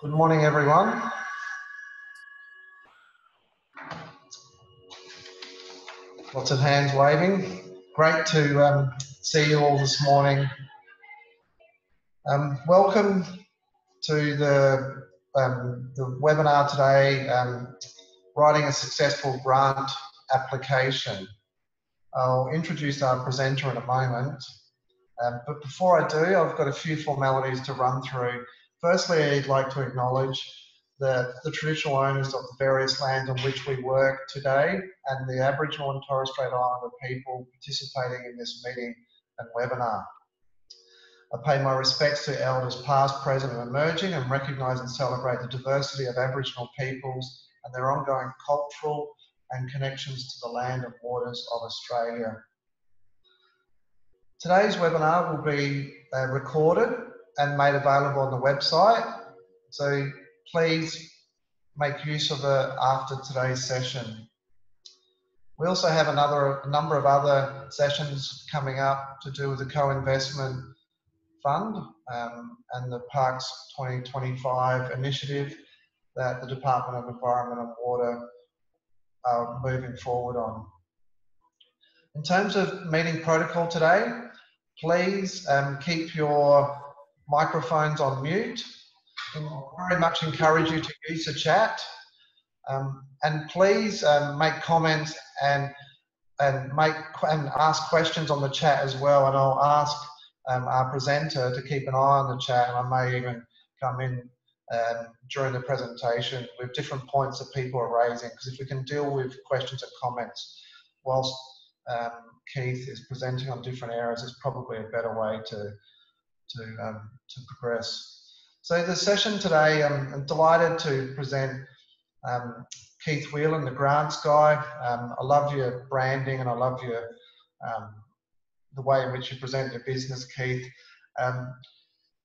Good morning, everyone. Lots of hands waving. Great to um, see you all this morning. Um, welcome to the, um, the webinar today, um, Writing a Successful Grant Application. I'll introduce our presenter in a moment. Um, but before I do, I've got a few formalities to run through. Firstly, I'd like to acknowledge the, the traditional owners of the various lands on which we work today and the Aboriginal and Torres Strait Islander people participating in this meeting and webinar. I pay my respects to elders past, present and emerging and recognise and celebrate the diversity of Aboriginal peoples and their ongoing cultural and connections to the land and waters of Australia. Today's webinar will be uh, recorded and made available on the website. So please make use of it after today's session. We also have another a number of other sessions coming up to do with the co-investment fund um, and the Parks 2025 initiative that the Department of Environment and Water are moving forward on. In terms of meeting protocol today, please um, keep your microphones on mute. I very much encourage you to use the chat. Um, and please um, make comments and and make and ask questions on the chat as well. And I'll ask um, our presenter to keep an eye on the chat, and I may even come in um, during the presentation with different points that people are raising. Because if we can deal with questions and comments whilst um, Keith is presenting on different areas, it's probably a better way to to um, to progress. So the session today, um, I'm delighted to present um, Keith Whelan, the grants guy. Um, I love your branding and I love your um, the way in which you present your business, Keith. Um,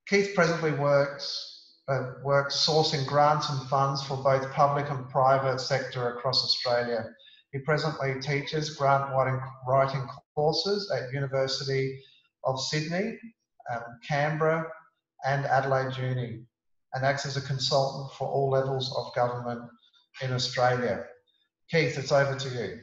Keith presently works uh, works sourcing grants and funds for both public and private sector across Australia. He presently teaches grant writing, writing courses at University of Sydney, um, Canberra, and Adelaide Uni, and acts as a consultant for all levels of government in Australia. Keith, it's over to you.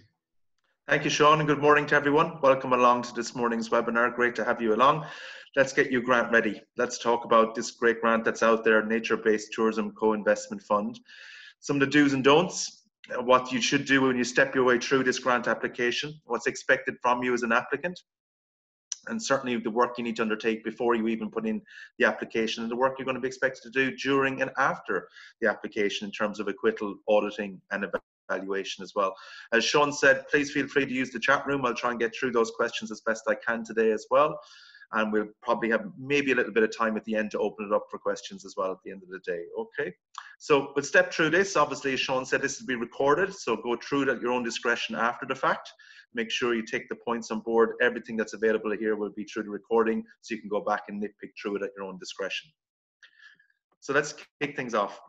Thank you, Sean, and good morning to everyone. Welcome along to this morning's webinar. Great to have you along. Let's get your grant ready. Let's talk about this great grant that's out there, Nature-Based Tourism Co-Investment Fund. Some of the do's and don'ts, what you should do when you step your way through this grant application, what's expected from you as an applicant, and certainly the work you need to undertake before you even put in the application and the work you're going to be expected to do during and after the application in terms of acquittal, auditing, and evaluation as well. As Sean said, please feel free to use the chat room. I'll try and get through those questions as best I can today as well. And we'll probably have maybe a little bit of time at the end to open it up for questions as well at the end of the day. Okay. So we'll step through this. Obviously, as Sean said, this will be recorded. So go through it at your own discretion after the fact. Make sure you take the points on board. Everything that's available here will be through the recording. So you can go back and nitpick through it at your own discretion. So let's kick things off.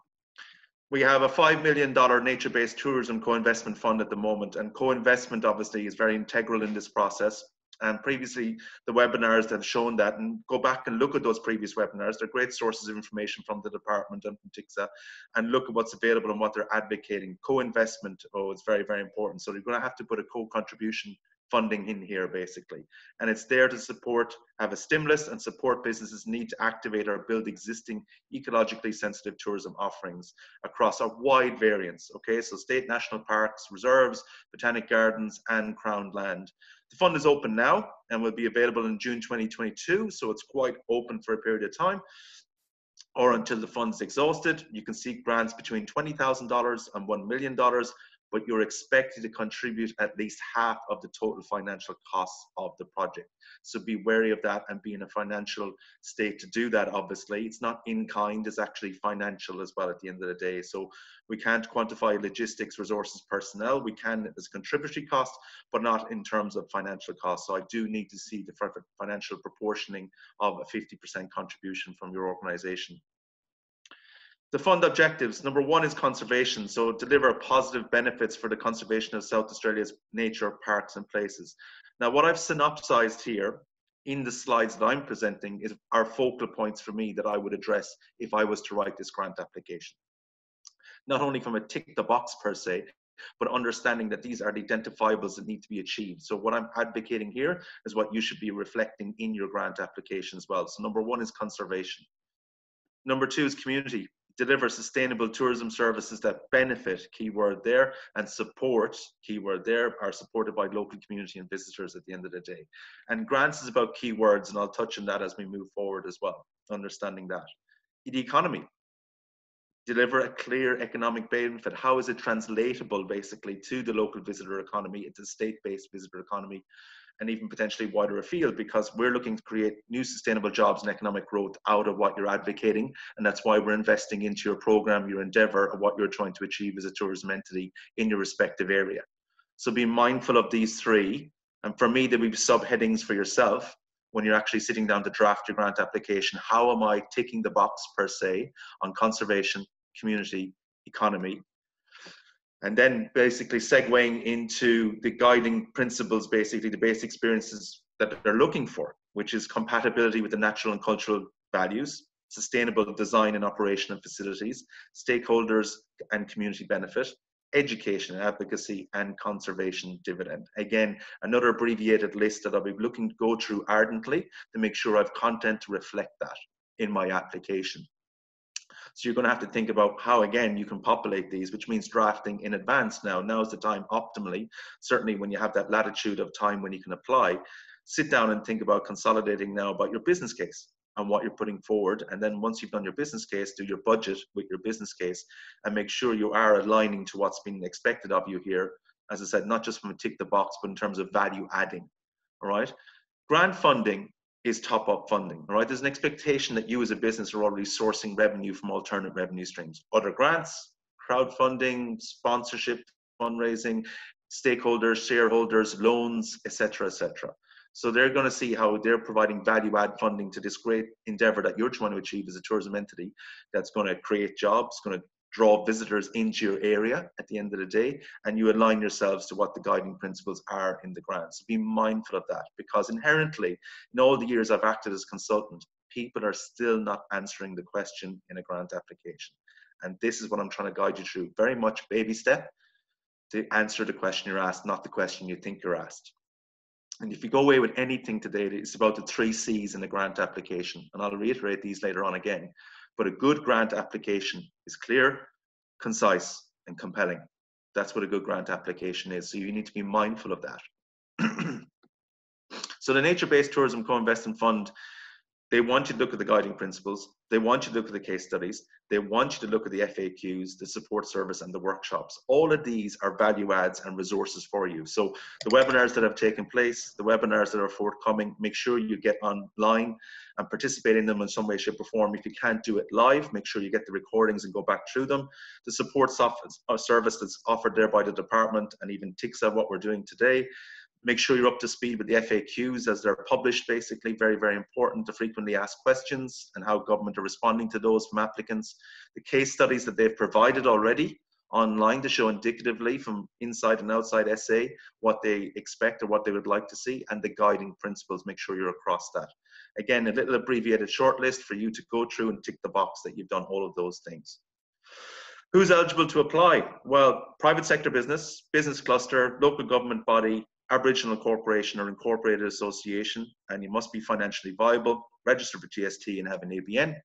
We have a $5 million nature-based tourism co-investment fund at the moment, and co-investment obviously is very integral in this process. And previously, the webinars have shown that, and go back and look at those previous webinars. They're great sources of information from the department and from TICSA, and look at what's available and what they're advocating. Co-investment, oh, it's very, very important. So you're going to have to put a co-contribution funding in here basically and it's there to support have a stimulus and support businesses need to activate or build existing ecologically sensitive tourism offerings across a wide variance okay so state national parks reserves botanic gardens and crowned land the fund is open now and will be available in june 2022 so it's quite open for a period of time or until the fund's exhausted. You can seek grants between $20000 and $1 million but you're expected to contribute at least half of the total financial costs of the project. So be wary of that and be in a financial state to do that, obviously. It's not in kind, it's actually financial as well at the end of the day. So we can't quantify logistics, resources, personnel. We can as contributory cost, but not in terms of financial cost. So I do need to see the financial proportioning of a 50% contribution from your organization. The fund objectives, number one is conservation, so deliver positive benefits for the conservation of South Australia's nature, parks and places. Now what I've synopsized here in the slides that I'm presenting is are focal points for me that I would address if I was to write this grant application. Not only from a tick the box per se, but understanding that these are the identifiables that need to be achieved. So what I'm advocating here is what you should be reflecting in your grant application as well. So number one is conservation. Number two is community. Deliver sustainable tourism services that benefit, keyword there, and support, keyword there, are supported by local community and visitors at the end of the day. And grants is about keywords, and I'll touch on that as we move forward as well, understanding that. The economy, deliver a clear economic benefit. How is it translatable basically to the local visitor economy? It's a state-based visitor economy and even potentially wider afield because we're looking to create new sustainable jobs and economic growth out of what you're advocating. And that's why we're investing into your program, your endeavor, and what you're trying to achieve as a tourism entity in your respective area. So be mindful of these three. And for me, there'll be subheadings for yourself when you're actually sitting down to draft your grant application. How am I ticking the box per se on conservation, community, economy? And then basically segueing into the guiding principles, basically the basic experiences that they're looking for, which is compatibility with the natural and cultural values, sustainable design and operation of facilities, stakeholders and community benefit, education, advocacy, and conservation dividend. Again, another abbreviated list that I'll be looking to go through ardently to make sure I've content to reflect that in my application. So you're going to have to think about how, again, you can populate these, which means drafting in advance now. Now is the time optimally, certainly when you have that latitude of time when you can apply. Sit down and think about consolidating now about your business case and what you're putting forward. And then once you've done your business case, do your budget with your business case and make sure you are aligning to what's being expected of you here. As I said, not just from a tick the box, but in terms of value adding. All right. Grant funding is top up funding. Right. There's an expectation that you as a business are already sourcing revenue from alternate revenue streams, other grants, crowdfunding, sponsorship, fundraising, stakeholders, shareholders, loans, etc., etc. So they're going to see how they're providing value add funding to this great endeavor that you're trying to achieve as a tourism entity that's going to create jobs, going to draw visitors into your area at the end of the day, and you align yourselves to what the guiding principles are in the grant. So be mindful of that because inherently, in all the years I've acted as consultant, people are still not answering the question in a grant application. And this is what I'm trying to guide you through. Very much baby step to answer the question you're asked, not the question you think you're asked. And if you go away with anything today, it's about the three C's in the grant application. And I'll reiterate these later on again. But a good grant application is clear, concise, and compelling. That's what a good grant application is. So you need to be mindful of that. so the nature-based tourism co-investment fund they want you to look at the guiding principles. They want you to look at the case studies. They want you to look at the FAQs, the support service, and the workshops. All of these are value adds and resources for you. So the webinars that have taken place, the webinars that are forthcoming, make sure you get online and participate in them in some way, shape, or form. If you can't do it live, make sure you get the recordings and go back through them. The support uh, service that's offered there by the department and even ticks TICSA, what we're doing today make sure you're up to speed with the FAQs as they're published, basically, very, very important. The frequently asked questions and how government are responding to those from applicants. The case studies that they've provided already online to show indicatively from inside and outside SA what they expect or what they would like to see, and the guiding principles. Make sure you're across that. Again, a little abbreviated shortlist for you to go through and tick the box that you've done all of those things. Who's eligible to apply? Well, private sector business, business cluster, local government body, Aboriginal corporation or incorporated association, and you must be financially viable, register for GST, and have an ABN.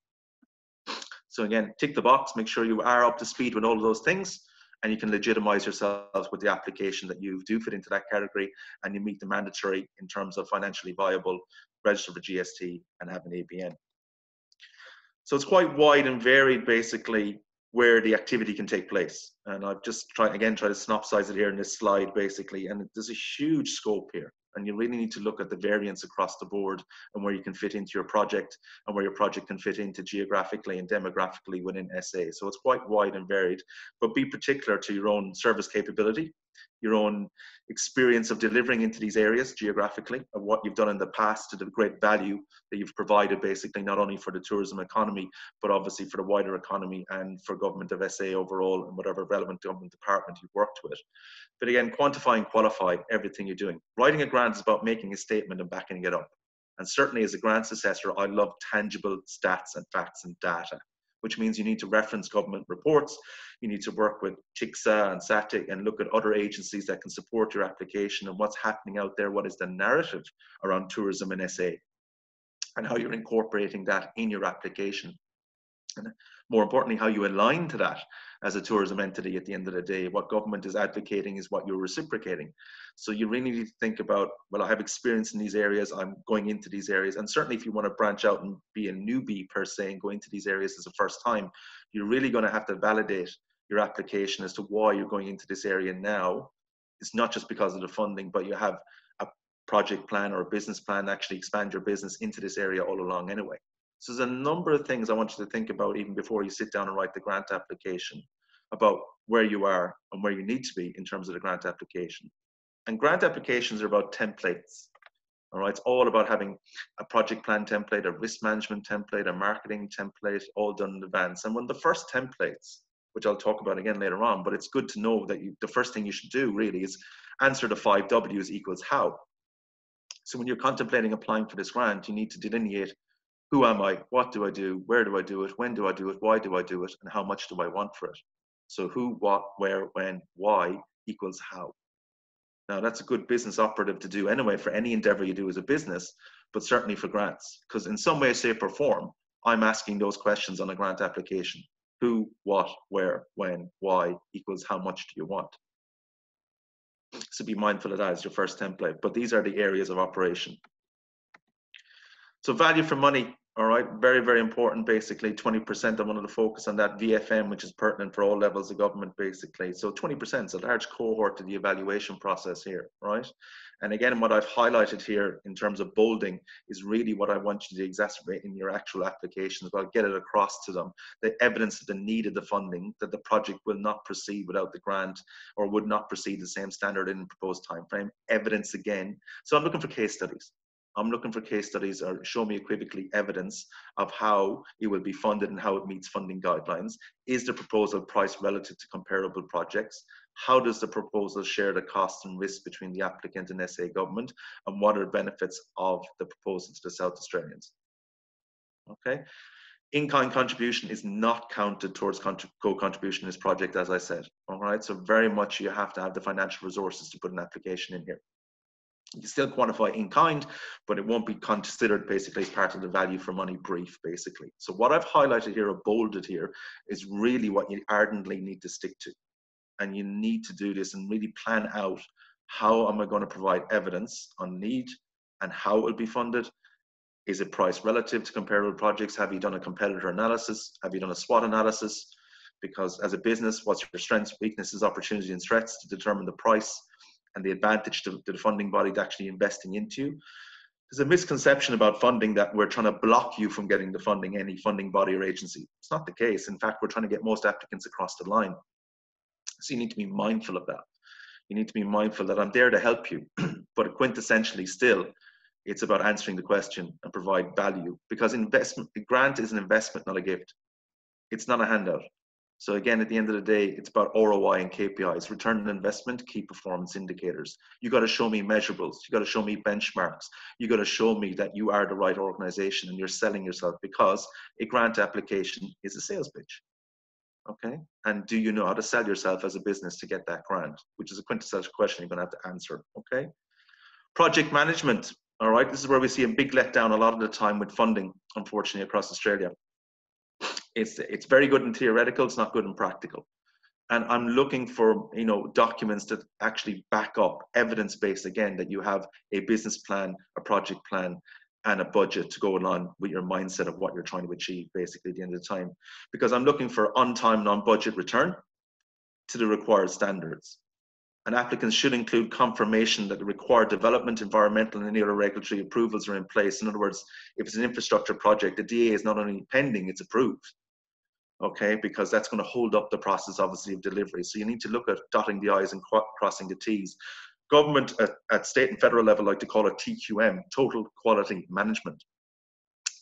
So again, tick the box, make sure you are up to speed with all of those things, and you can legitimize yourselves with the application that you do fit into that category, and you meet the mandatory in terms of financially viable, register for GST, and have an ABN. So it's quite wide and varied, basically, where the activity can take place. And I've just tried again try to synopsize it here in this slide basically. And there's a huge scope here. And you really need to look at the variance across the board and where you can fit into your project and where your project can fit into geographically and demographically within SA. So it's quite wide and varied, but be particular to your own service capability your own experience of delivering into these areas geographically of what you've done in the past to the great value that you've provided basically not only for the tourism economy but obviously for the wider economy and for government of SA overall and whatever relevant government department you've worked with. But again, quantify and qualify everything you're doing. Writing a grant is about making a statement and backing it up. And certainly as a grants assessor, I love tangible stats and facts and data, which means you need to reference government reports. You need to work with TICSA and SATIC and look at other agencies that can support your application and what's happening out there. What is the narrative around tourism in SA? And how you're incorporating that in your application. And more importantly, how you align to that as a tourism entity at the end of the day. What government is advocating is what you're reciprocating. So you really need to think about, well, I have experience in these areas, I'm going into these areas. And certainly if you want to branch out and be a newbie per se and go into these areas as a first time, you're really going to have to validate your application as to why you're going into this area now. It's not just because of the funding, but you have a project plan or a business plan actually expand your business into this area all along anyway. So there's a number of things I want you to think about even before you sit down and write the grant application about where you are and where you need to be in terms of the grant application. And grant applications are about templates. All right, it's all about having a project plan template, a risk management template, a marketing template, all done in advance. And one of the first templates, which I'll talk about again later on, but it's good to know that you, the first thing you should do really is answer the five W's equals how. So when you're contemplating applying for this grant, you need to delineate who am I? What do I do? Where do I do it? When do I do it? Why do I do it? And how much do I want for it? So who, what, where, when, why equals how. Now that's a good business operative to do anyway for any endeavor you do as a business, but certainly for grants, because in some way, shape, or form, I'm asking those questions on a grant application. Who, what, where, when, why equals how much do you want? So be mindful of that as your first template. But these are the areas of operation. So value for money, all right, very, very important, basically 20%. I wanted to focus on that VFM, which is pertinent for all levels of government, basically. So 20% is a large cohort to the evaluation process here, right? And again, what I've highlighted here in terms of bolding is really what I want you to exacerbate in your actual applications, I'll get it across to them. The evidence of the need of the funding, that the project will not proceed without the grant or would not proceed the same standard in proposed time frame. Evidence again. So I'm looking for case studies. I'm looking for case studies or show me equivocally evidence of how it will be funded and how it meets funding guidelines. Is the proposal priced relative to comparable projects? How does the proposal share the cost and risk between the applicant and SA government? And what are the benefits of the proposal to the South Australians? Okay. In-kind contribution is not counted towards co-contribution in this project, as I said. All right, so very much you have to have the financial resources to put an application in here you still quantify in kind, but it won't be considered basically as part of the value for money brief, basically. So what I've highlighted here or bolded here is really what you ardently need to stick to. And you need to do this and really plan out how am I going to provide evidence on need and how it will be funded. Is it price relative to comparable projects? Have you done a competitor analysis? Have you done a SWOT analysis? Because as a business, what's your strengths, weaknesses, opportunities, and threats to determine the price and the advantage to, to the funding body to actually investing into. You. There's a misconception about funding that we're trying to block you from getting the funding, any funding body or agency. It's not the case. In fact, we're trying to get most applicants across the line. So you need to be mindful of that. You need to be mindful that I'm there to help you, but quintessentially still, it's about answering the question and provide value because investment, the grant is an investment, not a gift. It's not a handout. So again, at the end of the day, it's about ROI and KPIs, return on investment, key performance indicators. You got to show me measurables. You got to show me benchmarks. You got to show me that you are the right organization and you're selling yourself because a grant application is a sales pitch. Okay. And do you know how to sell yourself as a business to get that grant? Which is a quintessential question you're going to have to answer. Okay. Project management. All right. This is where we see a big letdown a lot of the time with funding, unfortunately, across Australia it's it's very good in theoretical it's not good in practical. And i'm looking for you know documents that actually back up evidence based again that you have a business plan a project plan and a budget to go along with your mindset of what you're trying to achieve basically at the end of the time. Because i'm looking for on time non budget return to the required standards. And applicants should include confirmation that the required development, environmental, and any other regulatory approvals are in place. In other words, if it's an infrastructure project, the DA is not only pending, it's approved okay, because that's going to hold up the process, obviously, of delivery. So you need to look at dotting the I's and crossing the T's. Government at, at state and federal level like to call it TQM, Total Quality Management.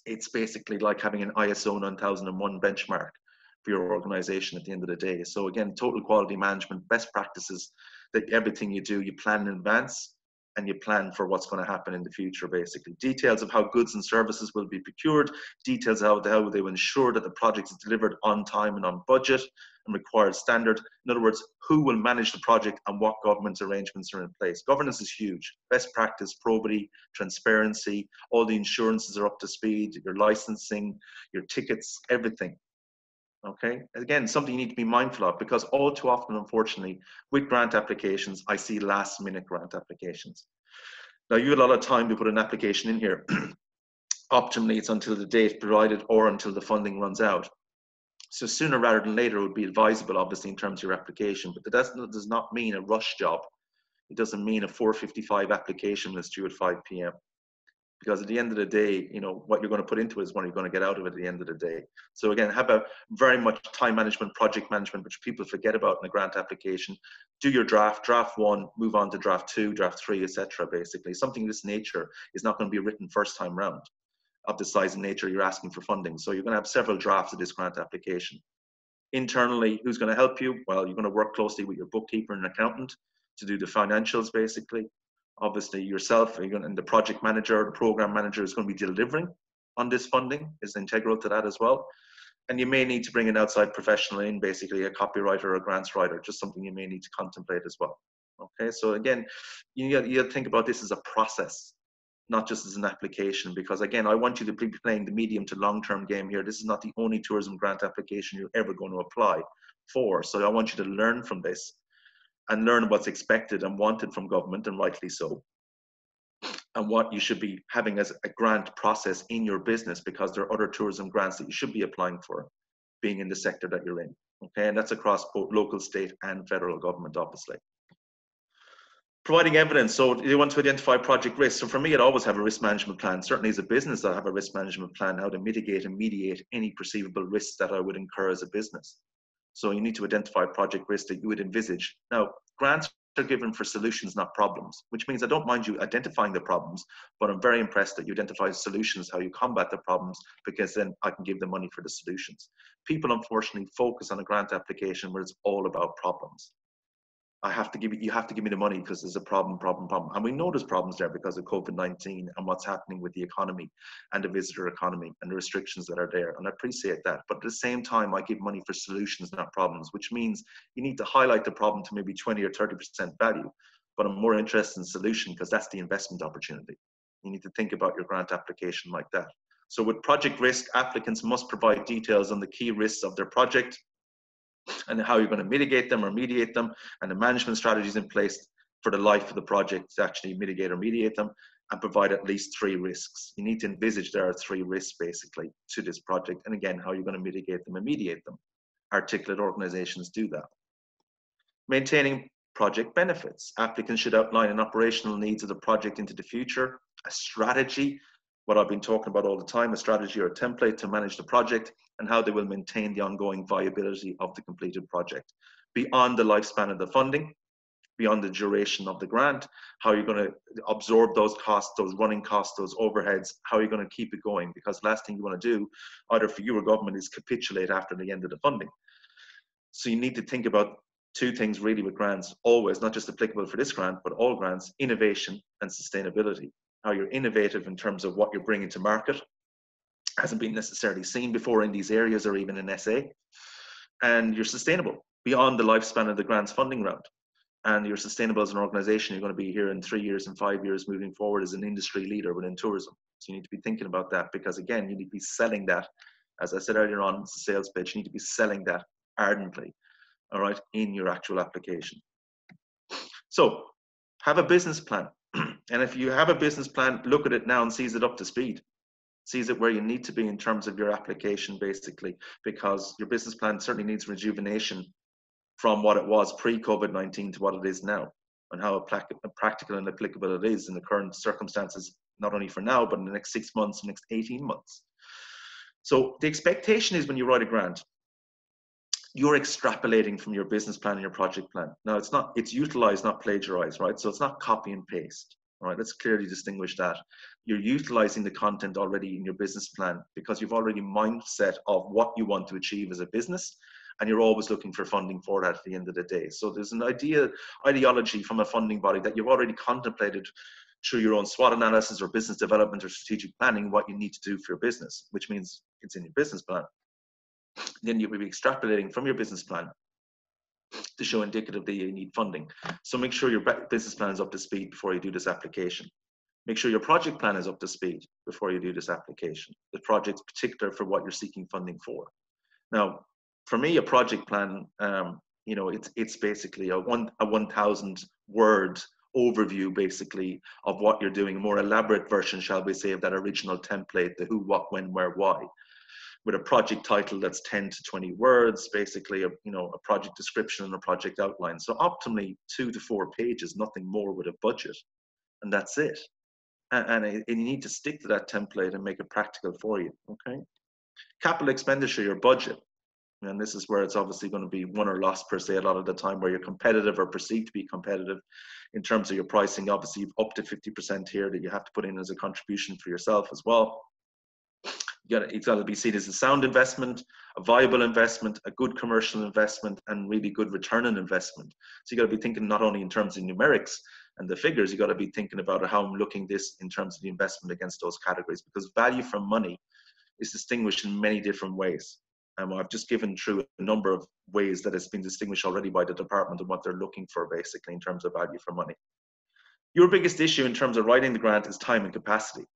It's basically like having an ISO 9001 benchmark for your organization at the end of the day. So again, total quality management, best practices that everything you do, you plan in advance and you plan for what's going to happen in the future, basically. Details of how goods and services will be procured, details of how they will ensure that the project is delivered on time and on budget and required standard. In other words, who will manage the project and what government arrangements are in place. Governance is huge. Best practice, probity, transparency, all the insurances are up to speed, your licensing, your tickets, everything. Okay, again, something you need to be mindful of because all too often, unfortunately, with grant applications, I see last minute grant applications. Now, you have a lot of time to put an application in here. Optimally, it's until the date provided or until the funding runs out. So sooner rather than later would be advisable, obviously, in terms of your application, but that does not mean a rush job. It doesn't mean a 455 application that's due at 5 p.m because at the end of the day, you know, what you're going to put into it is what you're going to get out of it at the end of the day. So again, have a very much time management, project management, which people forget about in a grant application. Do your draft, draft one, move on to draft two, draft three, etc. Basically, something of this nature is not going to be written first time round of the size and nature you're asking for funding. So you're going to have several drafts of this grant application. Internally, who's going to help you? Well, you're going to work closely with your bookkeeper and accountant to do the financials, basically obviously yourself and the project manager, the program manager is going to be delivering on this funding is integral to that as well. And you may need to bring an outside professional in, basically a copywriter or a grants writer, just something you may need to contemplate as well. Okay, so again, you you think about this as a process, not just as an application, because again, I want you to be playing the medium to long term game here. This is not the only tourism grant application you're ever going to apply for. So I want you to learn from this and learn what's expected and wanted from government, and rightly so, and what you should be having as a grant process in your business because there are other tourism grants that you should be applying for, being in the sector that you're in. Okay, and that's across both local, state, and federal government, obviously. Providing evidence. So you want to identify project risks. So for me, I'd always have a risk management plan. Certainly as a business, I have a risk management plan, how to mitigate and mediate any perceivable risks that I would incur as a business. So you need to identify project risks that you would envisage. Now, grants are given for solutions, not problems, which means I don't mind you identifying the problems, but I'm very impressed that you identify solutions, how you combat the problems, because then I can give the money for the solutions. People unfortunately focus on a grant application where it's all about problems. I have to give you, you have to give me the money because there's a problem, problem, problem. And we know there's problems there because of COVID-19 and what's happening with the economy and the visitor economy and the restrictions that are there. And I appreciate that. But at the same time, I give money for solutions, not problems, which means you need to highlight the problem to maybe 20 or 30% value. But I'm more interested in solution because that's the investment opportunity. You need to think about your grant application like that. So with project risk, applicants must provide details on the key risks of their project, and how you're going to mitigate them or mediate them, and the management strategies in place for the life of the project to actually mitigate or mediate them and provide at least three risks. You need to envisage there are three risks basically to this project, and again, how you're going to mitigate them and mediate them. Articulate organizations do that. Maintaining project benefits. Applicants should outline an operational needs of the project into the future, a strategy what I've been talking about all the time, a strategy or a template to manage the project and how they will maintain the ongoing viability of the completed project. Beyond the lifespan of the funding, beyond the duration of the grant, how you're going to absorb those costs, those running costs, those overheads, how you're going to keep it going. Because last thing you want to do, either for you or government, is capitulate after the end of the funding. So you need to think about two things really with grants, always, not just applicable for this grant, but all grants, innovation and sustainability how you're innovative in terms of what you're bringing to market hasn't been necessarily seen before in these areas or even in SA. And you're sustainable beyond the lifespan of the grants funding round. And you're sustainable as an organization. You're going to be here in three years and five years moving forward as an industry leader within tourism. So you need to be thinking about that because, again, you need to be selling that. As I said earlier on, it's a sales pitch. You need to be selling that ardently, all right, in your actual application. So have a business plan. And if you have a business plan, look at it now and seize it up to speed. Seize it where you need to be in terms of your application, basically, because your business plan certainly needs rejuvenation from what it was pre COVID 19 to what it is now, and how practical and applicable it is in the current circumstances, not only for now, but in the next six months, next 18 months. So the expectation is when you write a grant, you're extrapolating from your business plan and your project plan. Now it's not, it's utilized, not plagiarized, right? So it's not copy and paste. Right, let's clearly distinguish that. You're utilizing the content already in your business plan because you've already mindset of what you want to achieve as a business and you're always looking for funding for that at the end of the day. So there's an idea, ideology from a funding body that you've already contemplated through your own SWOT analysis or business development or strategic planning what you need to do for your business, which means it's in your business plan. Then you'll be extrapolating from your business plan to show indicatively you need funding. So make sure your business plan is up to speed before you do this application. Make sure your project plan is up to speed before you do this application. The project's particular for what you're seeking funding for. Now, for me, a project plan, um, you know, it's it's basically a one a one thousand word overview, basically, of what you're doing. A more elaborate version, shall we say, of that original template: the who, what, when, where, why with a project title that's 10 to 20 words, basically a you know a project description and a project outline. So optimally two to four pages, nothing more with a budget, and that's it. And, and, you need to stick to that template and make it practical for you. Okay, capital expenditure, your budget, and this is where it's obviously going to be won or lost per se a lot of the time, where you're competitive or perceived to be competitive in terms of your pricing. Obviously, you've up to 50% here that you have to put in as a contribution for yourself as well you got it's got to be seen as a sound investment, a viable investment, a good commercial investment, and really good return on investment. So you've got to be thinking not only in terms of numerics and the figures, you got to be thinking about how I'm looking this in terms of the investment against those categories because value for money is distinguished in many different ways. And I've just given through a number of ways that it's been distinguished already by the department and what they're looking for basically in terms of value for money. Your biggest issue in terms of writing the grant is time and capacity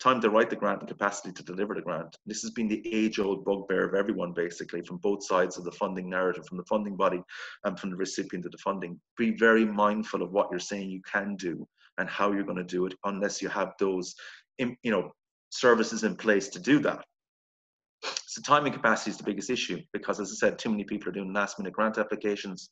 time to write the grant and capacity to deliver the grant. This has been the age-old bugbear of everyone, basically, from both sides of the funding narrative, from the funding body and from the recipient of the funding. Be very mindful of what you're saying you can do and how you're going to do it, unless you have those, you know, services in place to do that. So timing capacity is the biggest issue because, as I said, too many people are doing last-minute grant applications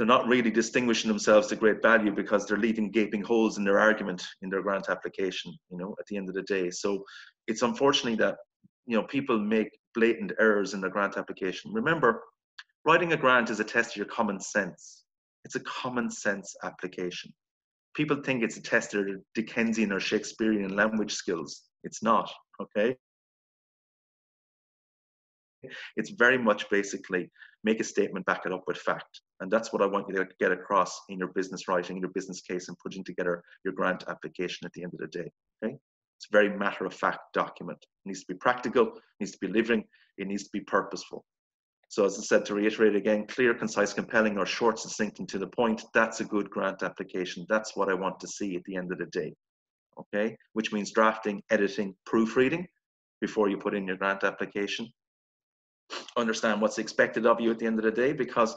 they're not really distinguishing themselves to great value because they're leaving gaping holes in their argument in their grant application you know at the end of the day. So it's unfortunately that you know people make blatant errors in their grant application. Remember writing a grant is a test of your common sense. It's a common sense application. People think it's a test of their dickensian or shakespearean language skills. It's not okay? It's very much basically make a statement, back it up with fact. And that's what I want you to get across in your business writing, in your business case, and putting together your grant application at the end of the day. Okay? It's a very matter of fact document. It needs to be practical, it needs to be living, it needs to be purposeful. So as I said, to reiterate again, clear, concise, compelling, or short, succinct, and to the point, that's a good grant application. That's what I want to see at the end of the day. Okay? Which means drafting, editing, proofreading before you put in your grant application understand what's expected of you at the end of the day because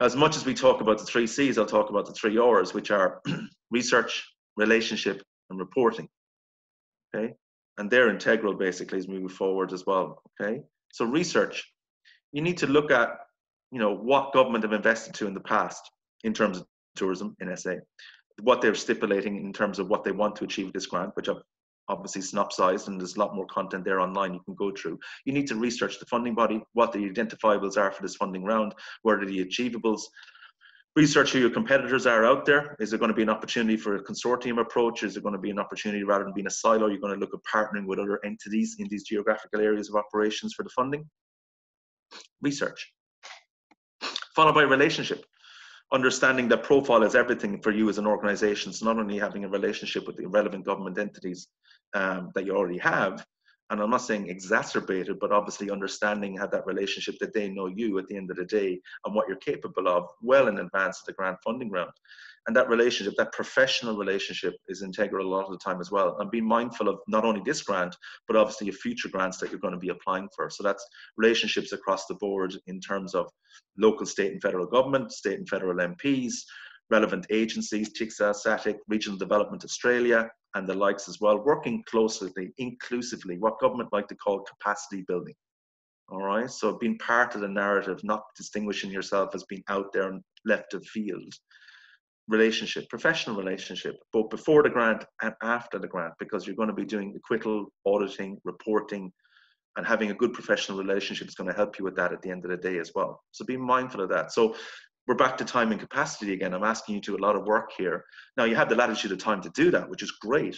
as much as we talk about the three C's, I'll talk about the three R's, which are research, relationship, and reporting. Okay. And they're integral basically as we move forward as well. Okay. So research, you need to look at, you know, what government have invested to in the past in terms of tourism in SA, what they're stipulating in terms of what they want to achieve with this grant, which I've obviously synopsized and there's a lot more content there online you can go through. You need to research the funding body, what the identifiables are for this funding round, what are the achievables, research who your competitors are out there. Is there going to be an opportunity for a consortium approach? Is there going to be an opportunity rather than being a silo? You're going to look at partnering with other entities in these geographical areas of operations for the funding. Research. Followed by relationship understanding that profile is everything for you as an organization. So not only having a relationship with the relevant government entities um, that you already have, and I'm not saying exacerbated, but obviously understanding how that relationship that they know you at the end of the day and what you're capable of well in advance of the grant funding round and that relationship, that professional relationship is integral a lot of the time as well. And be mindful of not only this grant, but obviously your future grants that you're going to be applying for. So that's relationships across the board in terms of local, state and federal government, state and federal MPs, relevant agencies, TICSA, SATIC, Regional Development Australia, and the likes as well, working closely, inclusively, what government like to call capacity building. All right, so being part of the narrative, not distinguishing yourself as being out there and left of field, relationship, professional relationship, both before the grant and after the grant, because you're going to be doing acquittal, auditing, reporting, and having a good professional relationship is going to help you with that at the end of the day as well. So be mindful of that. So we're back to time and capacity again. I'm asking you to do a lot of work here. Now you have the latitude of time to do that, which is great,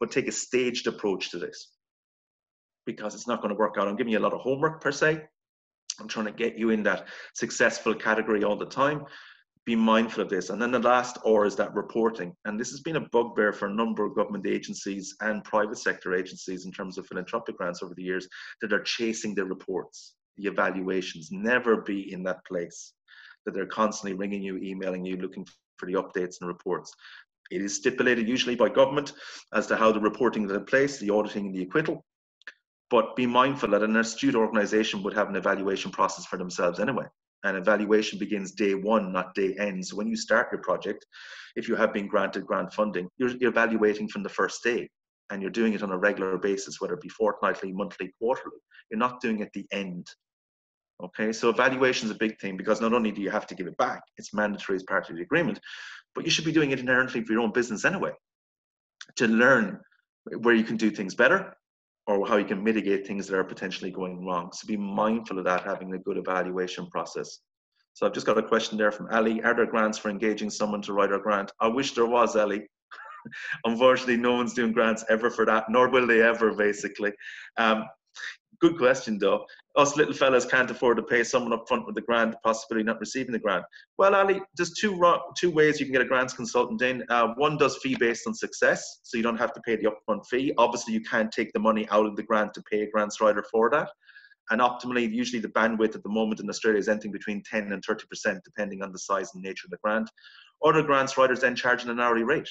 but take a staged approach to this because it's not going to work out. I'm giving you a lot of homework per se, I'm trying to get you in that successful category all the time. Be mindful of this. And then the last R is that reporting. And this has been a bugbear for a number of government agencies and private sector agencies in terms of philanthropic grants over the years that are chasing the reports, the evaluations. Never be in that place that they're constantly ringing you, emailing you, looking for the updates and reports. It is stipulated usually by government as to how the reporting is in place, the auditing and the acquittal. But be mindful that an astute organization would have an evaluation process for themselves anyway. And evaluation begins day one, not day end. So when you start your project, if you have been granted grant funding, you're, you're evaluating from the first day and you're doing it on a regular basis, whether it be fortnightly, monthly, quarterly. You're not doing it at the end. Okay, so evaluation is a big thing because not only do you have to give it back, it's mandatory as part of the agreement, but you should be doing it inherently for your own business anyway to learn where you can do things better or how you can mitigate things that are potentially going wrong. So be mindful of that, having a good evaluation process. So I've just got a question there from Ali. Are there grants for engaging someone to write our grant? I wish there was, Ali. Unfortunately, no one's doing grants ever for that, nor will they ever, basically. Um, good question, though us little fellas can't afford to pay someone up front with the grant, possibly not receiving the grant. Well, Ali, there's two two ways you can get a grants consultant in. Uh, one does fee based on success, so you don't have to pay the upfront fee. Obviously, you can't take the money out of the grant to pay a grants writer for that. And optimally, usually the bandwidth at the moment in Australia is anything between 10 and 30%, depending on the size and nature of the grant. Other grants writers then charge an hourly rate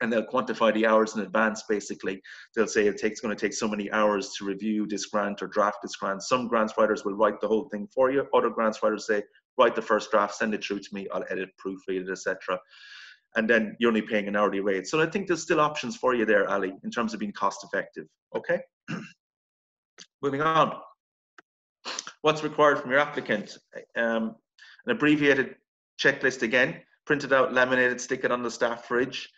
and they'll quantify the hours in advance basically. They'll say it takes going to take so many hours to review this grant or draft this grant. Some grants writers will write the whole thing for you. Other grants writers say write the first draft send it through to me i'll edit proofread it etc and then you're only paying an hourly rate. So i think there's still options for you there ali in terms of being cost effective okay? Moving on. What's required from your applicant? Um, an abbreviated checklist again printed out laminated stick it on the staff fridge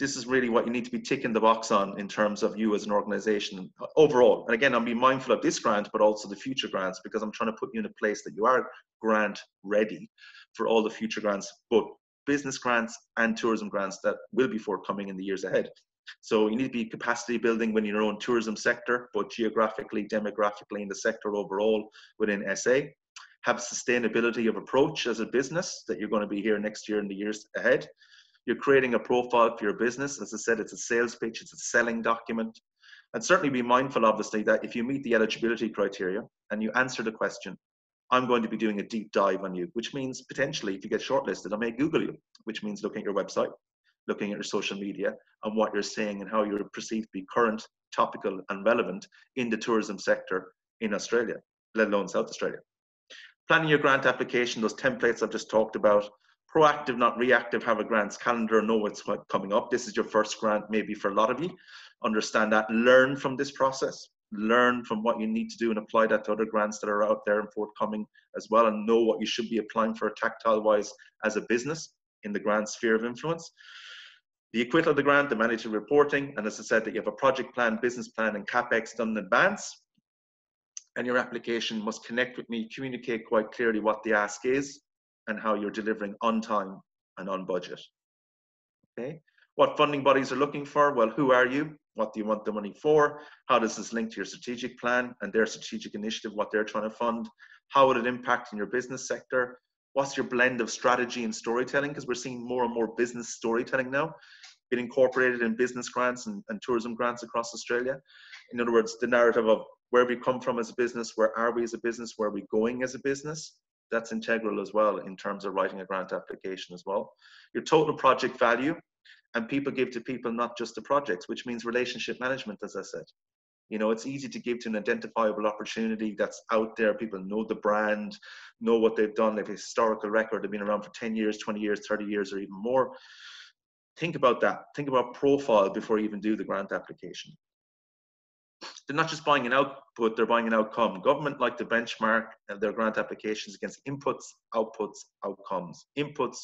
this is really what you need to be ticking the box on in terms of you as an organization overall. And again, I'm being mindful of this grant, but also the future grants because I'm trying to put you in a place that you are grant ready for all the future grants, both business grants and tourism grants that will be forthcoming in the years ahead. So you need to be capacity building within your own tourism sector, both geographically, demographically, in the sector overall within SA. Have sustainability of approach as a business that you're going to be here next year and the years ahead you're creating a profile for your business. As I said, it's a sales pitch, it's a selling document. And certainly be mindful, obviously, that if you meet the eligibility criteria and you answer the question, I'm going to be doing a deep dive on you, which means potentially if you get shortlisted, I may Google you, which means looking at your website, looking at your social media and what you're saying and how you're perceived to be current, topical, and relevant in the tourism sector in Australia, let alone South Australia. Planning your grant application, those templates I've just talked about, proactive, not reactive, have a grants calendar, know what's coming up. This is your first grant, maybe for a lot of you. Understand that, learn from this process, learn from what you need to do and apply that to other grants that are out there and forthcoming as well, and know what you should be applying for tactile wise as a business in the grant sphere of influence. The acquittal of the grant, the mandatory reporting, and as I said, that you have a project plan, business plan, and capex done in advance. And your application must connect with me, communicate quite clearly what the ask is, and how you're delivering on time and on budget. Okay. What funding bodies are looking for? Well, who are you? What do you want the money for? How does this link to your strategic plan and their strategic initiative, what they're trying to fund? How would it impact in your business sector? What's your blend of strategy and storytelling? Because we're seeing more and more business storytelling now being incorporated in business grants and, and tourism grants across Australia. In other words, the narrative of where we come from as a business, where are we as a business, where are we going as a business, that's integral as well in terms of writing a grant application as well. Your total project value, and people give to people, not just the projects, which means relationship management, as I said. You know, it's easy to give to an identifiable opportunity that's out there. People know the brand, know what they've done, they've a historical record, they've been around for 10 years, 20 years, 30 years, or even more. Think about that. Think about profile before you even do the grant application they're not just buying an output, they're buying an outcome. Government like to benchmark uh, their grant applications against inputs, outputs, outcomes. Inputs,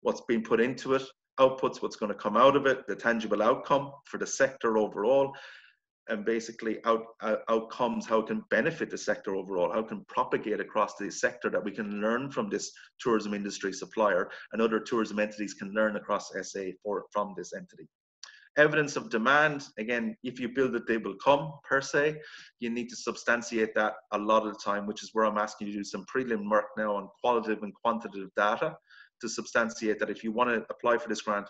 what's being put into it, outputs, what's going to come out of it, the tangible outcome for the sector overall, and basically out, out, outcomes, how it can benefit the sector overall, how it can propagate across the sector that we can learn from this tourism industry supplier and other tourism entities can learn across SA for, from this entity. Evidence of demand, again, if you build it, they will come per se. You need to substantiate that a lot of the time, which is where I'm asking you to do some prelim work now on qualitative and quantitative data to substantiate that if you want to apply for this grant,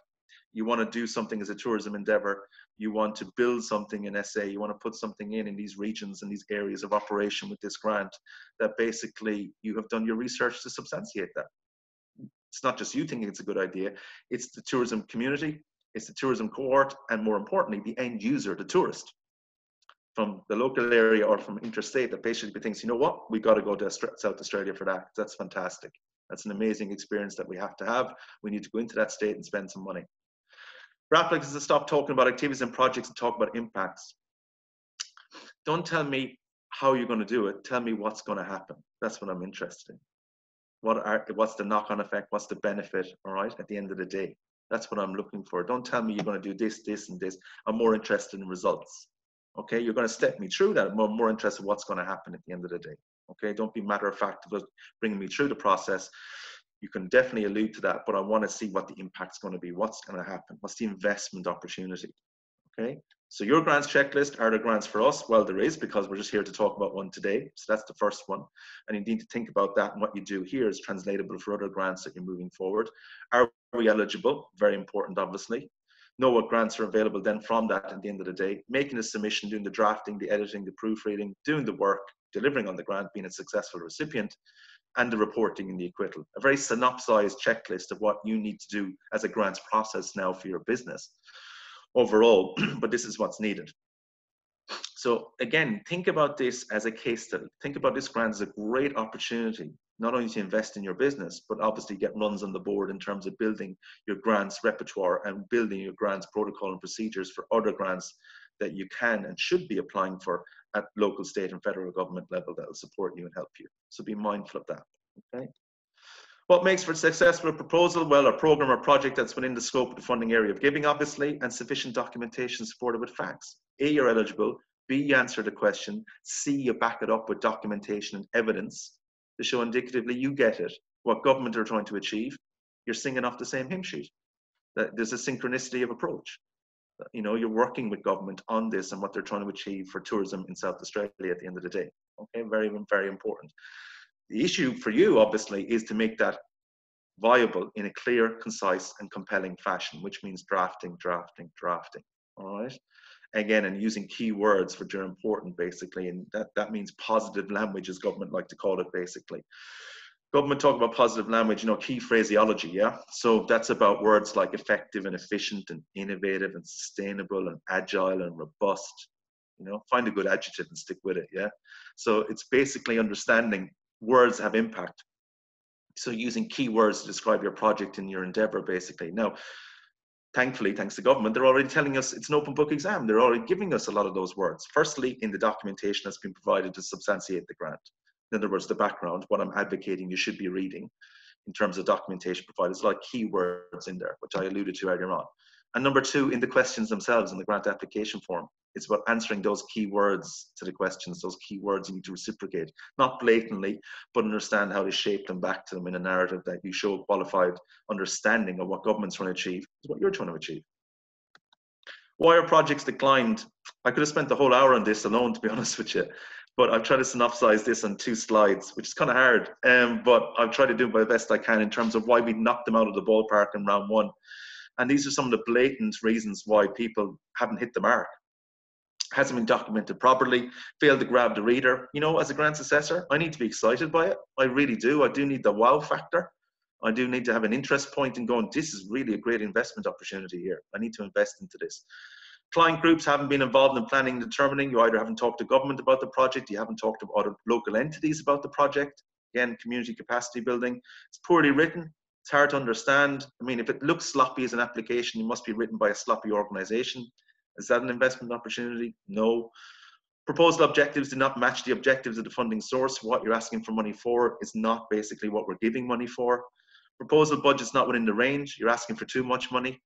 you want to do something as a tourism endeavor, you want to build something in SA, you want to put something in in these regions and these areas of operation with this grant, that basically you have done your research to substantiate that. It's not just you thinking it's a good idea, it's the tourism community, it's the tourism cohort, and more importantly, the end user, the tourist from the local area or from interstate that basically thinks, you know what, We've got to go to South Australia for that. That's fantastic. That's an amazing experience that we have to have. We need to go into that state and spend some money. RAPLIC is to stop talking about activities and projects and talk about impacts. Don't tell me how you're going to do it. Tell me what's going to happen. That's what I'm interested in. What are, what's the knock-on effect? What's the benefit? All right, at the end of the day, that's what I'm looking for. Don't tell me you're going to do this, this, and this. I'm more interested in results. Okay, you're going to step me through that. I'm more, interested in what's going to happen at the end of the day. Okay, don't be matter of fact about bringing me through the process you can definitely allude to that, but I want to see what the impact's going to be. What's going to happen? What's the investment opportunity? Okay. So your grants checklist are the grants for us? Well, there is because we're just here to talk about one today. So that's the first one. And you need to think about that and what you do here is translatable for other grants that you're moving forward. Are we eligible? Very important, obviously. Know what grants are available then from that at the end of the day. Making a submission, doing the drafting, the editing, the proofreading, doing the work, delivering on the grant, being a successful recipient and the reporting and the acquittal. A very synopsized checklist of what you need to do as a grants process now for your business overall, but this is what's needed. So again, think about this as a case study. Think about this grant as a great opportunity, not only to invest in your business, but obviously get runs on the board in terms of building your grants repertoire and building your grants protocol and procedures for other grants that you can and should be applying for at local, state, and federal government level that will support you and help you. So be mindful of that. Okay. What makes for a successful proposal? Well, a program or project that's within the scope of the funding area of giving, obviously, and sufficient documentation supported with facts. A, you're eligible. B, you answer the question. C, you back it up with documentation and evidence to show indicatively you get it, what government are trying to achieve. You're singing off the same hymn sheet. There's a synchronicity of approach you know you're working with government on this and what they're trying to achieve for tourism in south australia at the end of the day okay very very important the issue for you obviously is to make that viable in a clear concise and compelling fashion which means drafting drafting drafting all right again and using key words which are important basically and that, that means positive language as government like to call it basically government talk about positive language, you know, key phraseology, yeah? So that's about words like effective and efficient and innovative and sustainable and agile and robust. You know, find a good adjective and stick with it, yeah? So it's basically understanding words have impact. So using key words to describe your project and your endeavor, basically. Now, thankfully, thanks to government, they're already telling us it's an open book exam. They're already giving us a lot of those words. Firstly, in the documentation that's been provided to substantiate the grant in other words, the background, what I'm advocating you should be reading in terms of documentation provided. There's a lot of keywords in there, which I alluded to earlier on. And number two, in the questions themselves in the grant application form, it's about answering those key words to the questions, those key words you need to reciprocate, not blatantly, but understand how to shape them back to them in a narrative that you show qualified understanding of what government's trying to achieve, is what you're trying to achieve. Why are projects declined? I could have spent the whole hour on this alone, to be honest with you but I've tried to synopsize this on two slides, which is kind of hard. Um, but I've tried to do my best I can in terms of why we knocked them out of the ballpark in round one. And these are some of the blatant reasons why people haven't hit the mark. Hasn't been documented properly, failed to grab the reader. You know, as a grants assessor, I need to be excited by it. I really do. I do need the wow factor. I do need to have an interest point in going, this is really a great investment opportunity here. I need to invest into this. Client groups haven't been involved in planning and determining. You either haven't talked to government about the project, you haven't talked to other local entities about the project. Again, community capacity building. It's poorly written. It's hard to understand. I mean, if it looks sloppy as an application, it must be written by a sloppy organization. Is that an investment opportunity? No. Proposed objectives do not match the objectives of the funding source. What you're asking for money for is not basically what we're giving money for. Proposal budget's not within the range. You're asking for too much money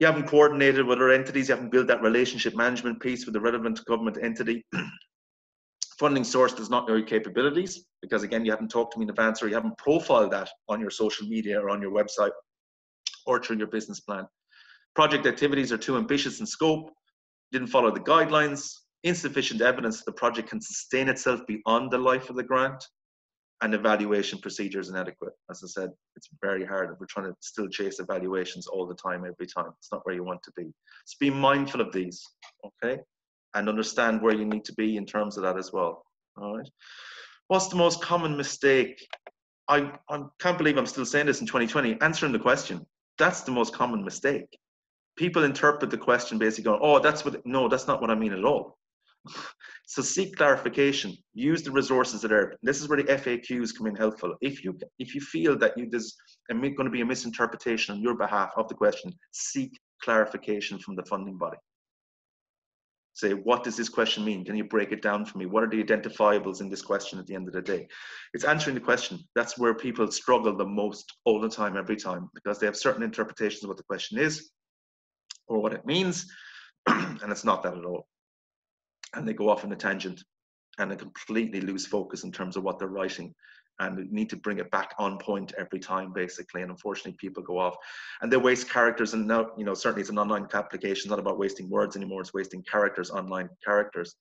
you haven't coordinated with other entities, you haven't built that relationship management piece with the relevant government entity. Funding source does not know your capabilities because, again, you haven't talked to me in advance or you haven't profiled that on your social media or on your website or through your business plan. Project activities are too ambitious in scope, didn't follow the guidelines, insufficient evidence the project can sustain itself beyond the life of the grant, and evaluation procedures inadequate. As I said, it's very hard. We're trying to still chase evaluations all the time, every time. It's not where you want to be. So be mindful of these, okay? And understand where you need to be in terms of that as well. All right. What's the most common mistake? I, I can't believe I'm still saying this in 2020. Answering the question. That's the most common mistake. People interpret the question basically going, oh, that's what, no, that's not what I mean at all. so seek clarification. Use the resources that are. This is where the FAQs come in helpful. If you if you feel that you, there's going to be a misinterpretation on your behalf of the question, seek clarification from the funding body say, what does this question mean? Can you break it down for me? What are the identifiables in this question at the end of the day? It's answering the question. That's where people struggle the most all the time, every time, because they have certain interpretations of what the question is or what it means, and it's not that at all. And they go off on a tangent and they completely lose focus in terms of what they're writing and need to bring it back on point every time basically. And unfortunately people go off. And they waste characters and now you know certainly it's an online application. It's not about wasting words anymore. It's wasting characters online characters.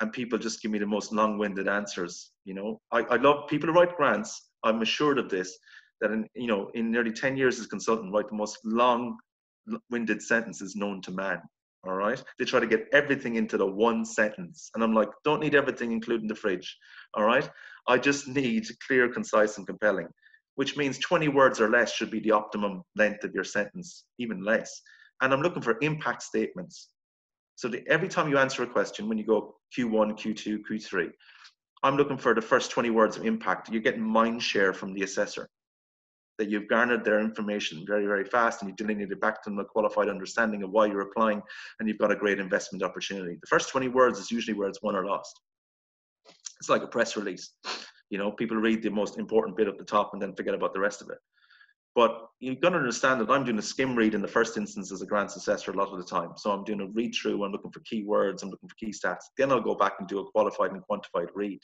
And people just give me the most long-winded answers you know. I, I love people who write grants. I'm assured of this that in you know in nearly 10 years as a consultant write the most long-winded sentences known to man all right they try to get everything into the one sentence and i'm like don't need everything including the fridge all right I just need clear, concise, and compelling, which means 20 words or less should be the optimum length of your sentence, even less. And I'm looking for impact statements. So the, every time you answer a question, when you go Q1, Q2, Q3, I'm looking for the first 20 words of impact. You're getting mind share from the assessor that you've garnered their information very, very fast and you've delineated back to them a qualified understanding of why you're applying and you've got a great investment opportunity. The first 20 words is usually where it's won or lost. It's like a press release. You know, people read the most important bit at the top and then forget about the rest of it. But you've got to understand that I'm doing a skim read in the first instance as a grants assessor a lot of the time. So I'm doing a read through, I'm looking for keywords, I'm looking for key stats. Then I'll go back and do a qualified and quantified read